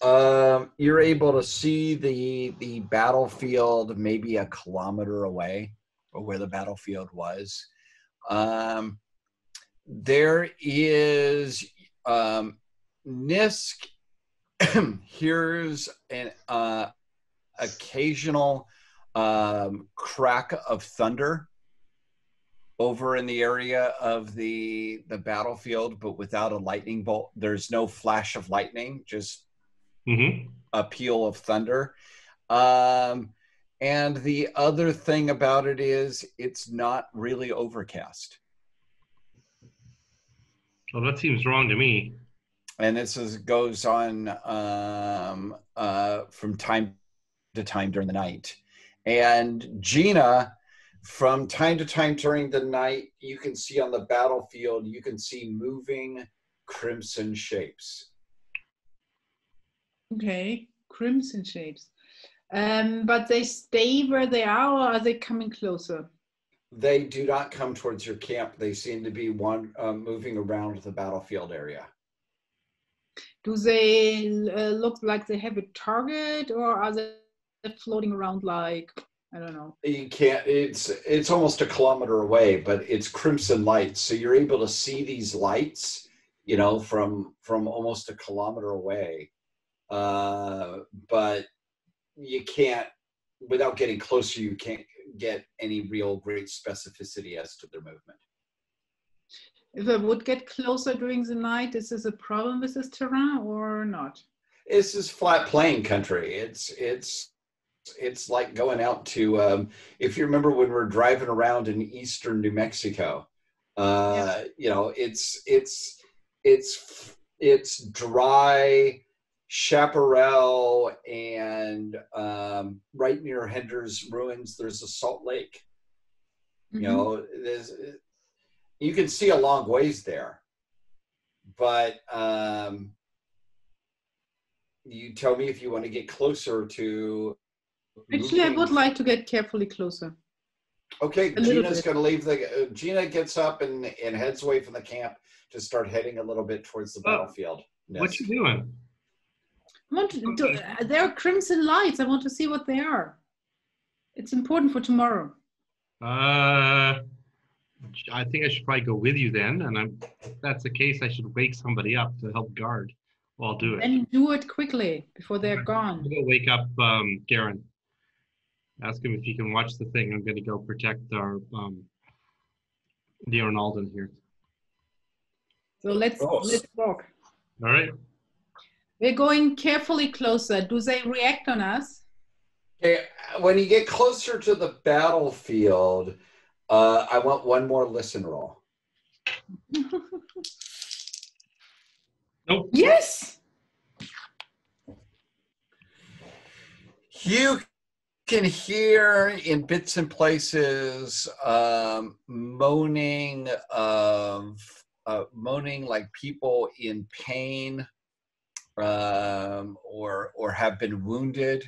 um, you're able to see the the battlefield maybe a kilometer away, or where the battlefield was. Um, there is um, Nisk *clears throat* hears an uh, occasional um, crack of thunder over in the area of the the battlefield, but without a lightning bolt. There's no flash of lightning, just Mm-hmm. a peal of thunder. Um, and the other thing about it is it's not really overcast. Well, that seems wrong to me. And this is, goes on um, uh, from time to time during the night. And Gina, from time to time during the night, you can see on the battlefield, you can see moving crimson shapes. Okay, crimson shapes. Um, but they stay where they are, or are they coming closer? They do not come towards your camp. They seem to be one uh, moving around the battlefield area. Do they uh, look like they have a target, or are they floating around like I don't know? You can't. It's it's almost a kilometer away, but it's crimson lights, so you're able to see these lights, you know, from from almost a kilometer away. Uh, but you can't, without getting closer, you can't get any real great specificity as to their movement. If it would get closer during the night, is this a problem with this terrain or not? This is flat plain country. It's it's it's like going out to um, if you remember when we are driving around in eastern New Mexico. Uh, You know, it's it's it's it's dry chaparral and um, right near Hender's ruins. There's a salt lake. You Mhm. know, there's you can see a long ways there, but um, you tell me if you want to get closer to. Actually, I would like to get carefully closer. Okay, a Gina's going to leave the. Uh, Gina gets up and and heads away from the camp to start heading a little bit towards the Oh, battlefield. What you doing? I want to, do, uh, there are crimson lights. I want to see what they are. It's important for tomorrow. Uh, I think I should probably go with you then. And I'm, if that's the case, I should wake somebody up to help guard. Well, I'll do it. And do it quickly before they're I'm gone. gonna go wake up um, Garen. Ask him if he can watch the thing. I'm going to go protect our um, Leon Alden here. So let's let's walk. All right. We're going carefully closer. Do they react on us? Okay, when you get closer to the battlefield, uh, I want one more listen roll. Nope. Yes. You can hear in bits and places um, moaning of uh, moaning like people in pain um, or or have been wounded.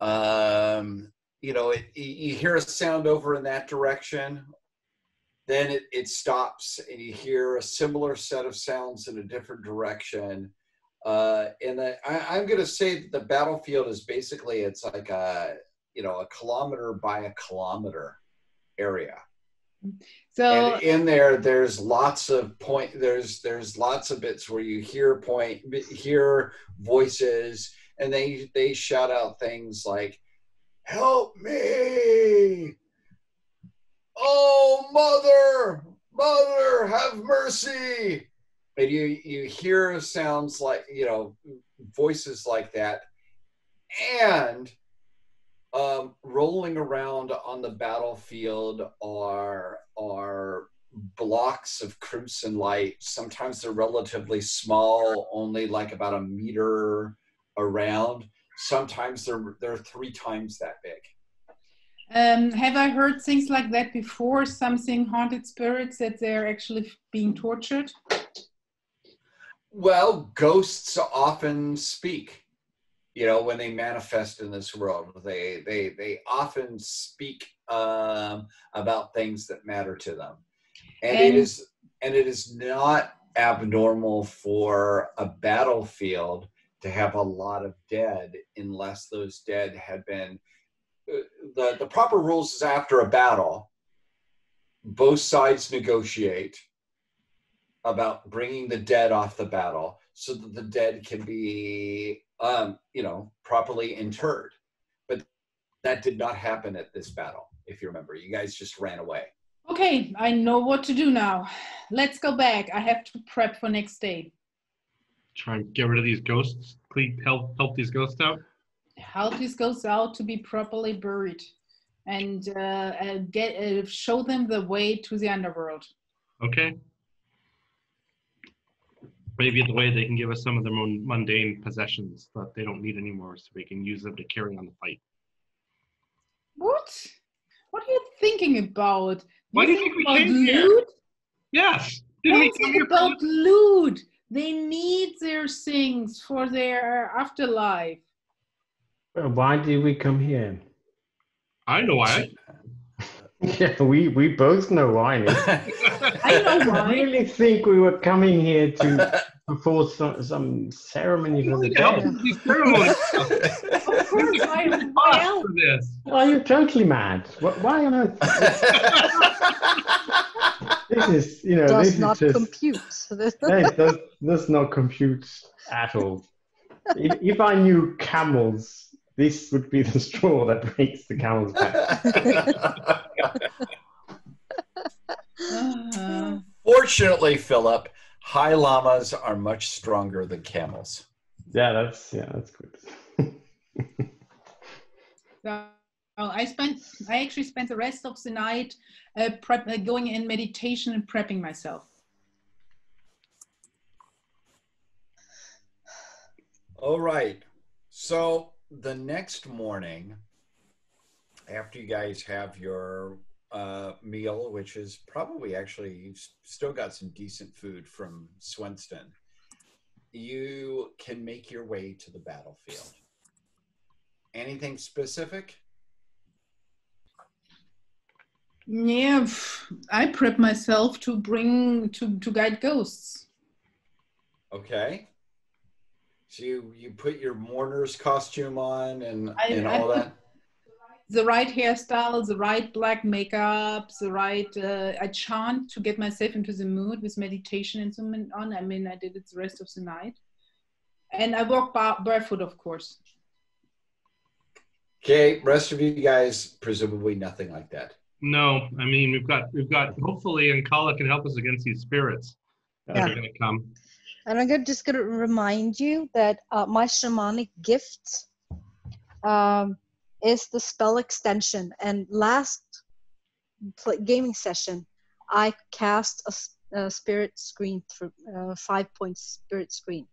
Um, you know, it, you hear a sound over in that direction, then it, it stops, and you hear a similar set of sounds in a different direction. Uh, and I, I'm going to say that the battlefield is basically it's like a you know a kilometer by a kilometer area So and in there there's lots of point there's there's lots of bits where you hear point hear voices and they they shout out things like help me oh mother mother have mercy and you you hear sounds like you know voices like that and um, rolling around on the battlefield are are blocks of crimson light. Sometimes they're relatively small, only like about a meter around. Sometimes they're they're three times that big. um, have I heard things like that before? Something haunted spirits that they're actually being tortured. Well, ghosts often speak. you know when they manifest in this world they they they often speak um, about things that matter to them and, And- it is and it is not abnormal for a battlefield to have a lot of dead unless those dead had been uh, the the proper rules is after a battle both sides negotiate about bringing the dead off the battle so that the dead can be um, you know properly interred but that did not happen at this battle if you remember you guys just ran away Okay, I know what to do now. Let's go back. I have to prep for next day. Try and get rid of these ghosts. Please help help these ghosts out. Help these ghosts out to be properly buried, and uh, uh, get uh, show them the way to the underworld. Okay. Maybe the way they can give us some of their mon- mundane possessions that they don't need anymore, so we can use them to carry on the fight. What? What are you thinking about? Why do you think we about came here? loot? Yes. Didn't we come here about loot. They need their things for their afterlife. Well, why did we come here? I know why. *laughs* Yeah, we, we both know why. *laughs* I know I really think we were coming here to perform some, some ceremony for the Help dead. with these ceremonies. *laughs* Of course, I Cost well, for this. Are you totally mad? Wh- Why on earth? This is, you know, this Does is not just, compute. *laughs* that does, does not compute at all. If, if I knew camels, this would be the straw that breaks the camel's back. *laughs* Fortunately, Philip, high llamas are much stronger than camels. Yeah, that's yeah, that's good. *laughs* I spent. I actually spent the rest of the night uh, prep, uh, going in meditation and prepping myself. All right. So the next morning, after you guys have your uh, meal, which is probably actually you've still got some decent food from Swenstown, you can make your way to the battlefield. Anything specific? Yeah, I prep myself to bring to to guide ghosts. Okay. So you, you put your mourner's costume on and, I- and all put- that? the right hairstyle, the right black makeup, the right. Uh, I chant to get myself into the mood with meditation and so on. I mean, I did it the rest of the night, and I walk ba- barefoot, of course. Okay, rest of you guys, presumably nothing like that. No, I mean we've got we've got hopefully and Kala can help us against these spirits that Yeah. are gonna come. And I'm gonna, just going to remind you that uh, my shamanic gift um, is the spell extension. And last pl- gaming session, I cast a spirit screen through uh, five point spirit screen,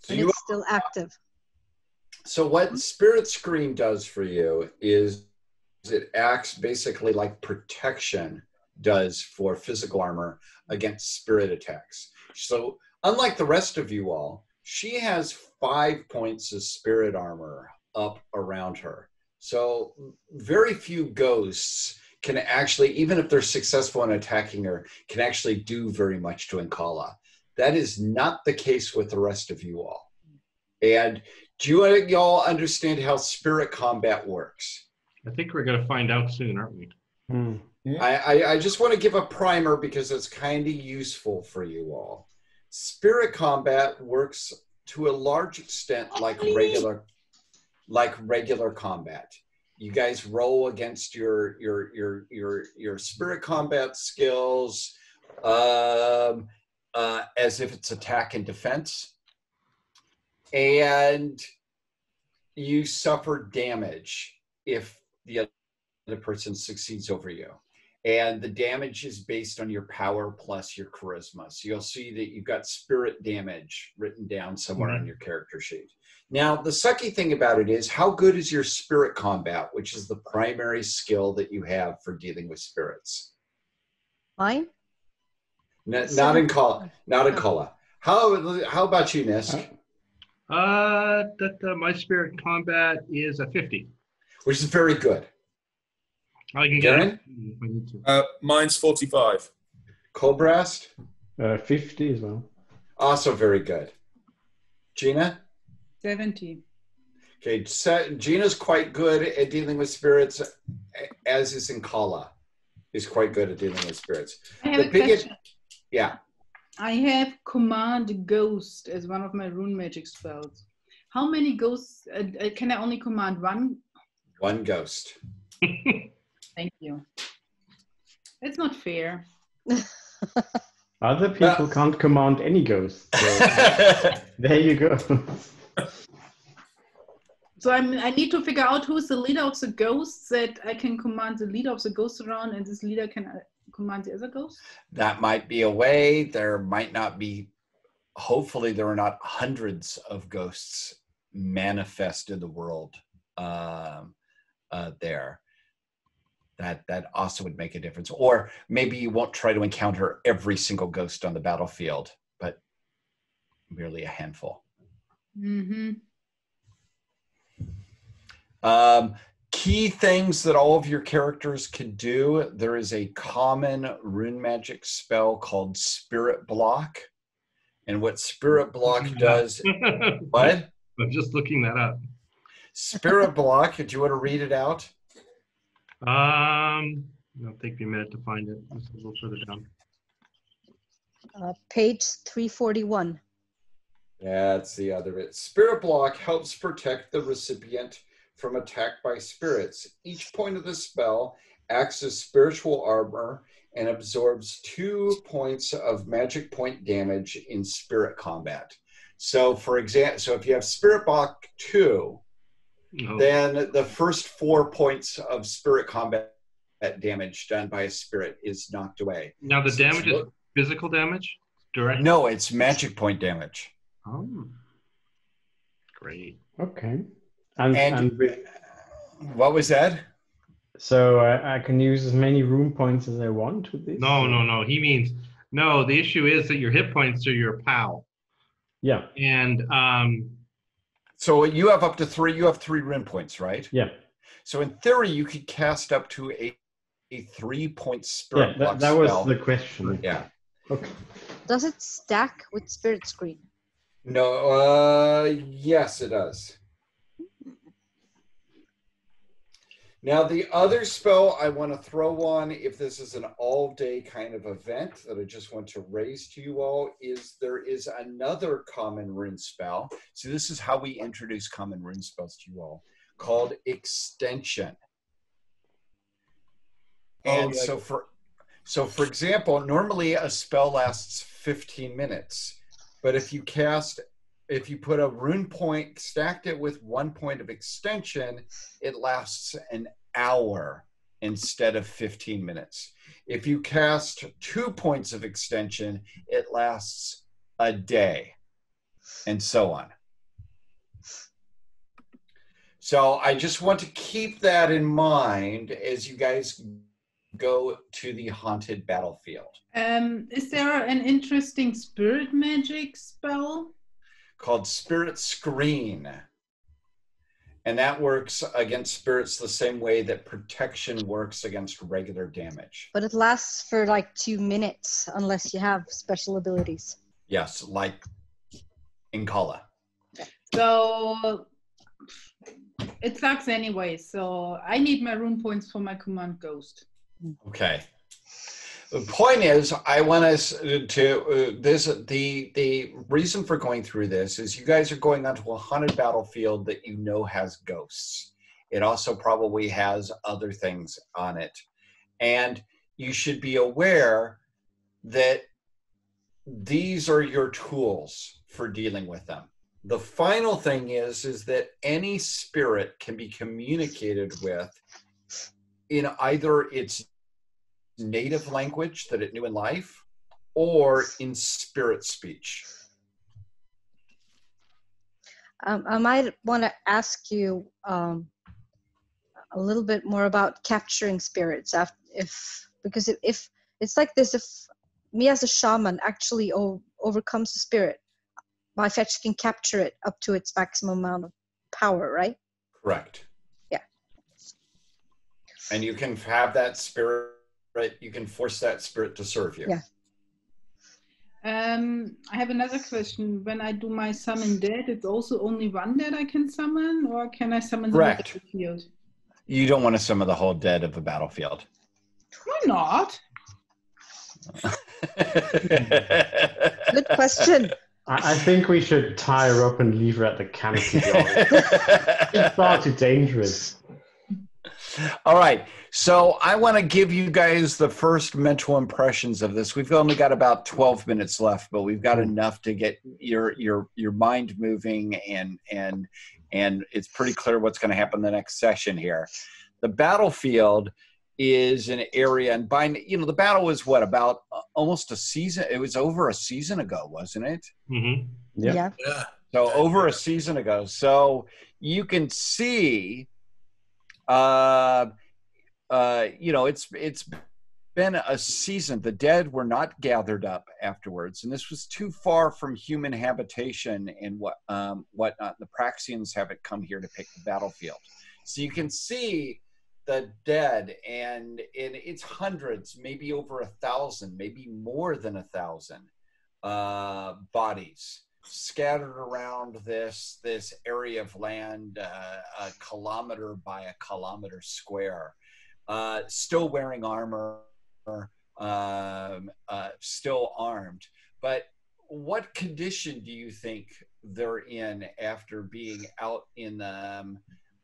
So and you it's still active. So what Spirit Screen does for you is it acts basically like protection does for physical armor against spirit attacks. So unlike the rest of you all, she has five points of spirit armor up around her. So very few ghosts can actually, even if they're successful in attacking her, can actually do very much to Ankala. That is not the case with the rest of you all. And do you all understand how spirit combat works? I think we're gonna find out soon, aren't we? Hmm. I, I, I just want to give a primer because it's kind of useful for you all. Spirit combat works to a large extent like regular, like regular combat. You guys roll against your your your your your spirit combat skills um, uh, as if it's attack and defense, and you suffer damage if the other person succeeds over you and the damage is based on your power plus your charisma. So you'll see that you've got spirit damage written down somewhere on your character sheet. Now, the sucky thing about it is how good is your spirit combat, which is the primary skill that you have for dealing with spirits. Mine? N- not in Kala, not in Kala. How how about you, Nisk? Uh, that uh, my spirit combat is a 50. Which is very good. I can get Garen? it if I need to. Uh, mine's 45. Colbrast, Uh, 50 as well. also very good. Gina? 70. Okay, Se- Gina's quite good at dealing with spirits, as is Inkala. Is quite good at dealing with spirits. I have The a biggest, question. yeah. I have Command Ghost as one of my rune magic spells. How many ghosts uh, uh, can I only command one? One ghost. *laughs* Thank you. It's not fair. *laughs* Other people can't command any ghosts. So *laughs* there you go. So I'm, I need to figure out who's the leader of the ghosts that I can command the leader of the ghosts around, and this leader can uh, command the other ghosts. that might be a way. There might not be, hopefully, there are not hundreds of ghosts manifest in the world um, uh, there. That, that also would make a difference. Or maybe you won't try to encounter every single ghost on the battlefield, but merely a handful. Mm-hmm. Um, key things that all of your characters can do there is a common rune magic spell called Spirit Block. And what Spirit Block *laughs* does, *laughs* what? I'm just looking that up. Spirit Block, did you want to read it out? Um, it'll take me a minute to find it. It's a little further down. Uh, page 341. That's the other bit. Spirit Block helps protect the recipient from attack by spirits. Each point of the spell acts as spiritual armor and absorbs two points of magic point damage in spirit combat. So, for example, so if you have Spirit Block 2, Oh, then the first four points of spirit combat damage done by a spirit is knocked away. now the So damage is look- physical damage? Direct? No, it's magic point damage. Oh. Great. okay. And, And, and what was that? so I, I can use as many rune points as I want with this? No, no, no. He means no. The issue is that your hit points are your POW, Yeah, and um, So you have up to three. You have three rune points, right? yeah. So in theory, you could cast up to a, a three-point Yeah, spirit that, block that was spell. the question. Yeah. Okay. Does it stack with Spirit Screen? No. Uh. Yes, it does. Now the other spell I want to throw on, if this is an all-day kind of event that I just want to raise to you all, is there is another common rune spell. So this is how we introduce common rune spells to you all, called extension. Oh, And yeah. so for so for example, normally a spell lasts 15 minutes, but if you cast if you put a rune point stacked it with one point of extension, it lasts an hour instead of 15 minutes. If you cast two points of extension, it lasts a day, and so on. So I just want to keep that in mind as you guys go to the haunted battlefield Um, is there an interesting spirit magic spell? called Spirit Screen. And that works against spirits the same way that protection works against regular damage. But it lasts for like two minutes unless you have special abilities. Yes, like in Kala. So it sucks anyway. So I need my rune points for my command ghost. Okay. The point is, I want us to uh, this. The the reason for going through this is you guys are going onto a haunted battlefield that you know has ghosts. It also probably has other things on it, and you should be aware that these are your tools for dealing with them. The final thing is is that any spirit can be communicated with in either its native language that it knew in life or in spirit speech. Um, I might want to ask you um, a little bit more about capturing spirits. After, if because if, if it's like this, if me as a shaman actually o- overcomes a spirit, my fetch can capture it up to its maximum amount of power, right? Correct. Yeah. And you can have that spirit. You can force that spirit to serve you. Yeah. Um, I have another question. When I do my summon dead, it's also only one dead I can summon, or can I summon the battlefield? You don't want to summon the whole dead of the battlefield. Why not? *laughs* Good question. I, I think we should tie her up and leave her at the canopy. *laughs* it's far too dangerous. All right. So I want to give you guys the first mental impressions of this. We've only got about 12 minutes left, but we've got enough to get your your your mind moving and and and it's pretty clear what's going to happen in the next session here. The battlefield is an area and by you know the battle was what about uh, almost a season it was over a season ago wasn't it Mm-hmm. Yeah. yeah. Yeah. so over a season ago. So you can see, uh, uh, you know, it's it's been a season. The dead were not gathered up afterwards, and this was too far from human habitation and what um, whatnot. The Praxians haven't come here to pick the battlefield, so you can see the dead, and and it's hundreds, maybe over a thousand, maybe more than a thousand uh, bodies scattered around this this area of land uh, a kilometer by a kilometer square uh, still wearing armor um, uh, still armed but what condition do you think they're in after being out in the um,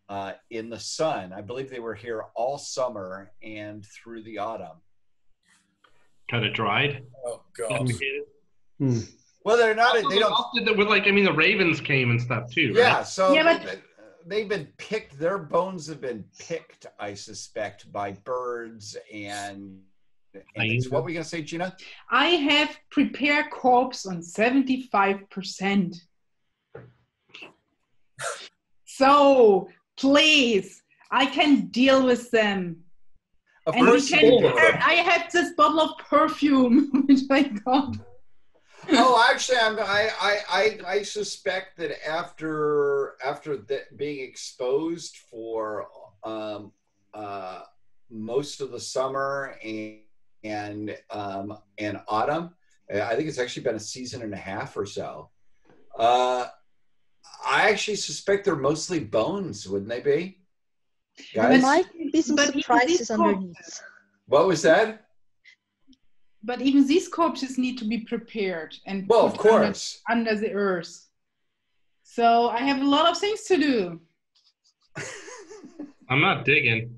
uh, in the sun i believe they were here all summer and through the autumn Kind of dried. Oh God. suffocated. Well they're not Also, they don't also that with like I mean the ravens came and stuff too. Right? Yeah, so Yeah, but- they- they've been picked. Their bones have been picked, I suspect, by birds and. and what were you gonna say, Gina? I have prepared corpse on 75%. so please, I can deal with them. Of And we course, can you all do. of them. I have this bottle of perfume, *laughs* which I got. Oh, actually, I'm, I, I, I, I suspect that after after the, being exposed for um, uh, most of the summer and and um, and autumn, uh, I think it's actually been a season and a half or so. Uh, I actually suspect they're mostly bones, wouldn't they be? There might be some But surprises underneath. what was that? But even these corpses need to be prepared and Well, of put under- course. under the earth. So I have a lot of things to do. *laughs* I'm not digging.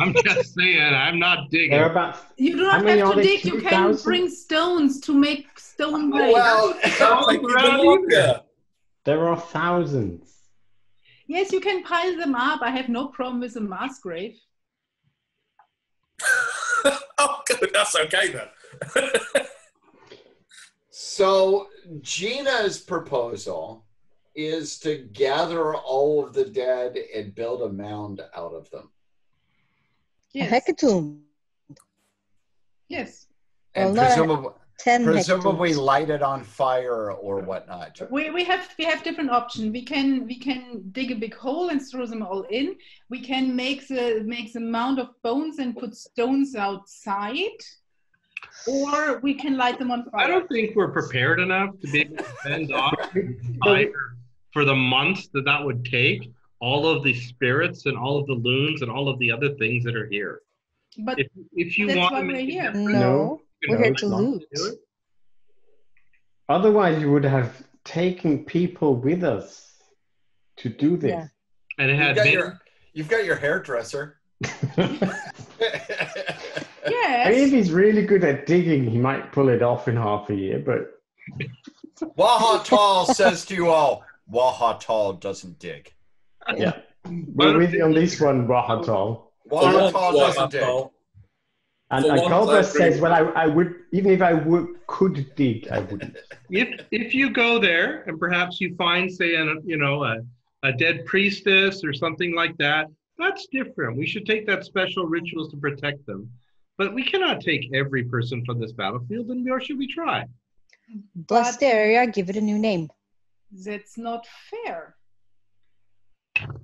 I'm just saying, I'm not digging. About You do not have to there? dig. You can 2,000? bring stones to make stone graves. well, *laughs* That'll take even longer. there are thousands. Yes, you can pile them up. I have no problem with a mass grave. *laughs* oh, good. That's okay then. *laughs* So Gina's proposal is to gather all of the dead and build a mound out of them. A hecatomb. Yes. And Well, presumably, Ten presumably hecatombs. light it on fire or whatnot. We, we have we have different options. We can we can dig a big hole and throw them all in. We can make the make the mound of bones and put stones outside, or we can light them on fire. I don't think we're prepared enough to be able to fend *laughs* off fire for the months that that would take all of the spirits and all of the lunes and all of the other things that are here. But If, if you want to make it here. No, you we're here to not loot. do. Otherwise, you would have taken people with us to do this. Yeah. And it You've had got, been, your, you've got your hairdresser. *laughs* I mean, yes, if he's really good at digging, he might pull it off in half a year. But *laughs* Wahatal says to you all, Wahatal doesn't dig. yeah, *laughs* we're with you on this one, Rahatal. Wahatal doesn't dig. Wahatal. And, For and once, Colbert I says, agree. "Well, I, I would, even if I would, could dig, I wouldn't." if if you go there and perhaps you find say an you know a, a dead priestess or something like that that's different we should take that special rituals to protect them but we cannot take every person from this battlefield and nor should we try Bless But- the area, give it a new name. That's not fair.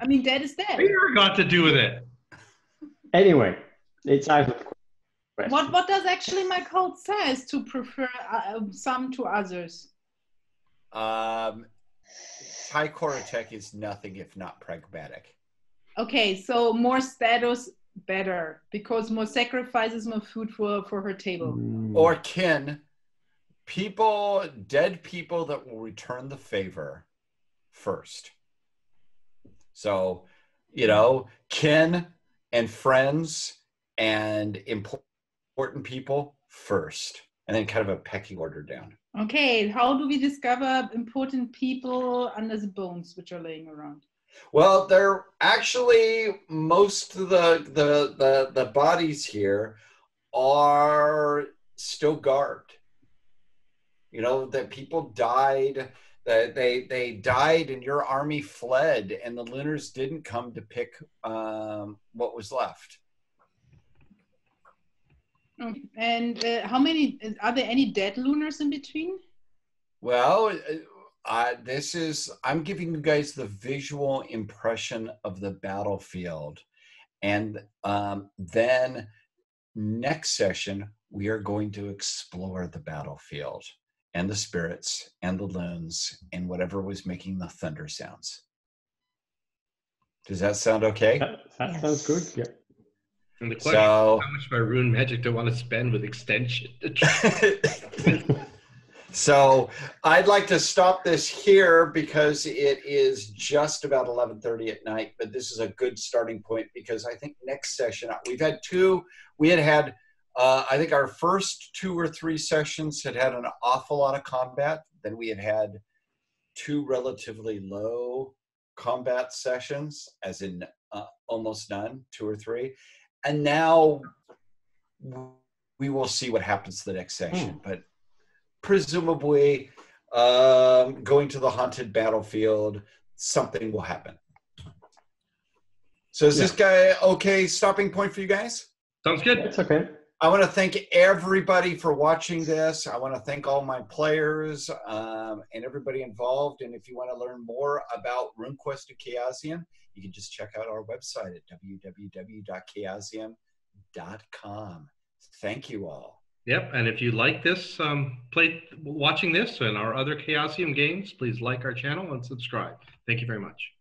I mean, dead that is that. Fear got to do with it. Anyway, it's out of question. What what does actually my code says to prefer uh, some to others? Um, Ty Kora Tek is nothing if not pragmatic. Okay, so more status better because more sacrifices, more food for for her table. Mm. Or kin, people, dead people that will return the favor first. So, you know, kin and friends and important people first, and then kind of a pecking order down. Okay, how do we discover important people under the bones which are laying around? Well, they're actually most of the the the, the bodies here are still garbed. You know that people died. That they they died, and your army fled, and the Lunars didn't come to pick um, what was left. Okay. And uh, how many are there any dead lunars in between? Well, uh, uh, this is, I'm giving you guys the visual impression of the battlefield. And um, then next session, we are going to explore the battlefield and the spirits and the lunes and whatever was making the thunder sounds. Does that sound okay? That, that sounds good. Yeah. And the question So. is how much of my rune magic do I want to spend with extension? *laughs* *laughs* so I'd like to stop this here because it is just about 11:30 at night. But this is a good starting point because I think next session we've had two. We had had uh, I think our first two or three sessions had had an awful lot of combat. Then we had had two relatively low combat sessions, as in uh, almost none, two or three, and now we will see what happens to the next section. But presumably, um, going to the haunted battlefield, something will happen. So is this guy okay? Stopping point for you guys? Sounds good. It's okay. I want to thank everybody for watching this. I want to thank all my players um, and everybody involved. And if you want to learn more about RuneQuest of Chaosium, you can just check out our website at www.chaosium.com. Thank you all. Yep. And if you like this, um, play watching this and our other Chaosium games, please like our channel and subscribe. Thank you very much.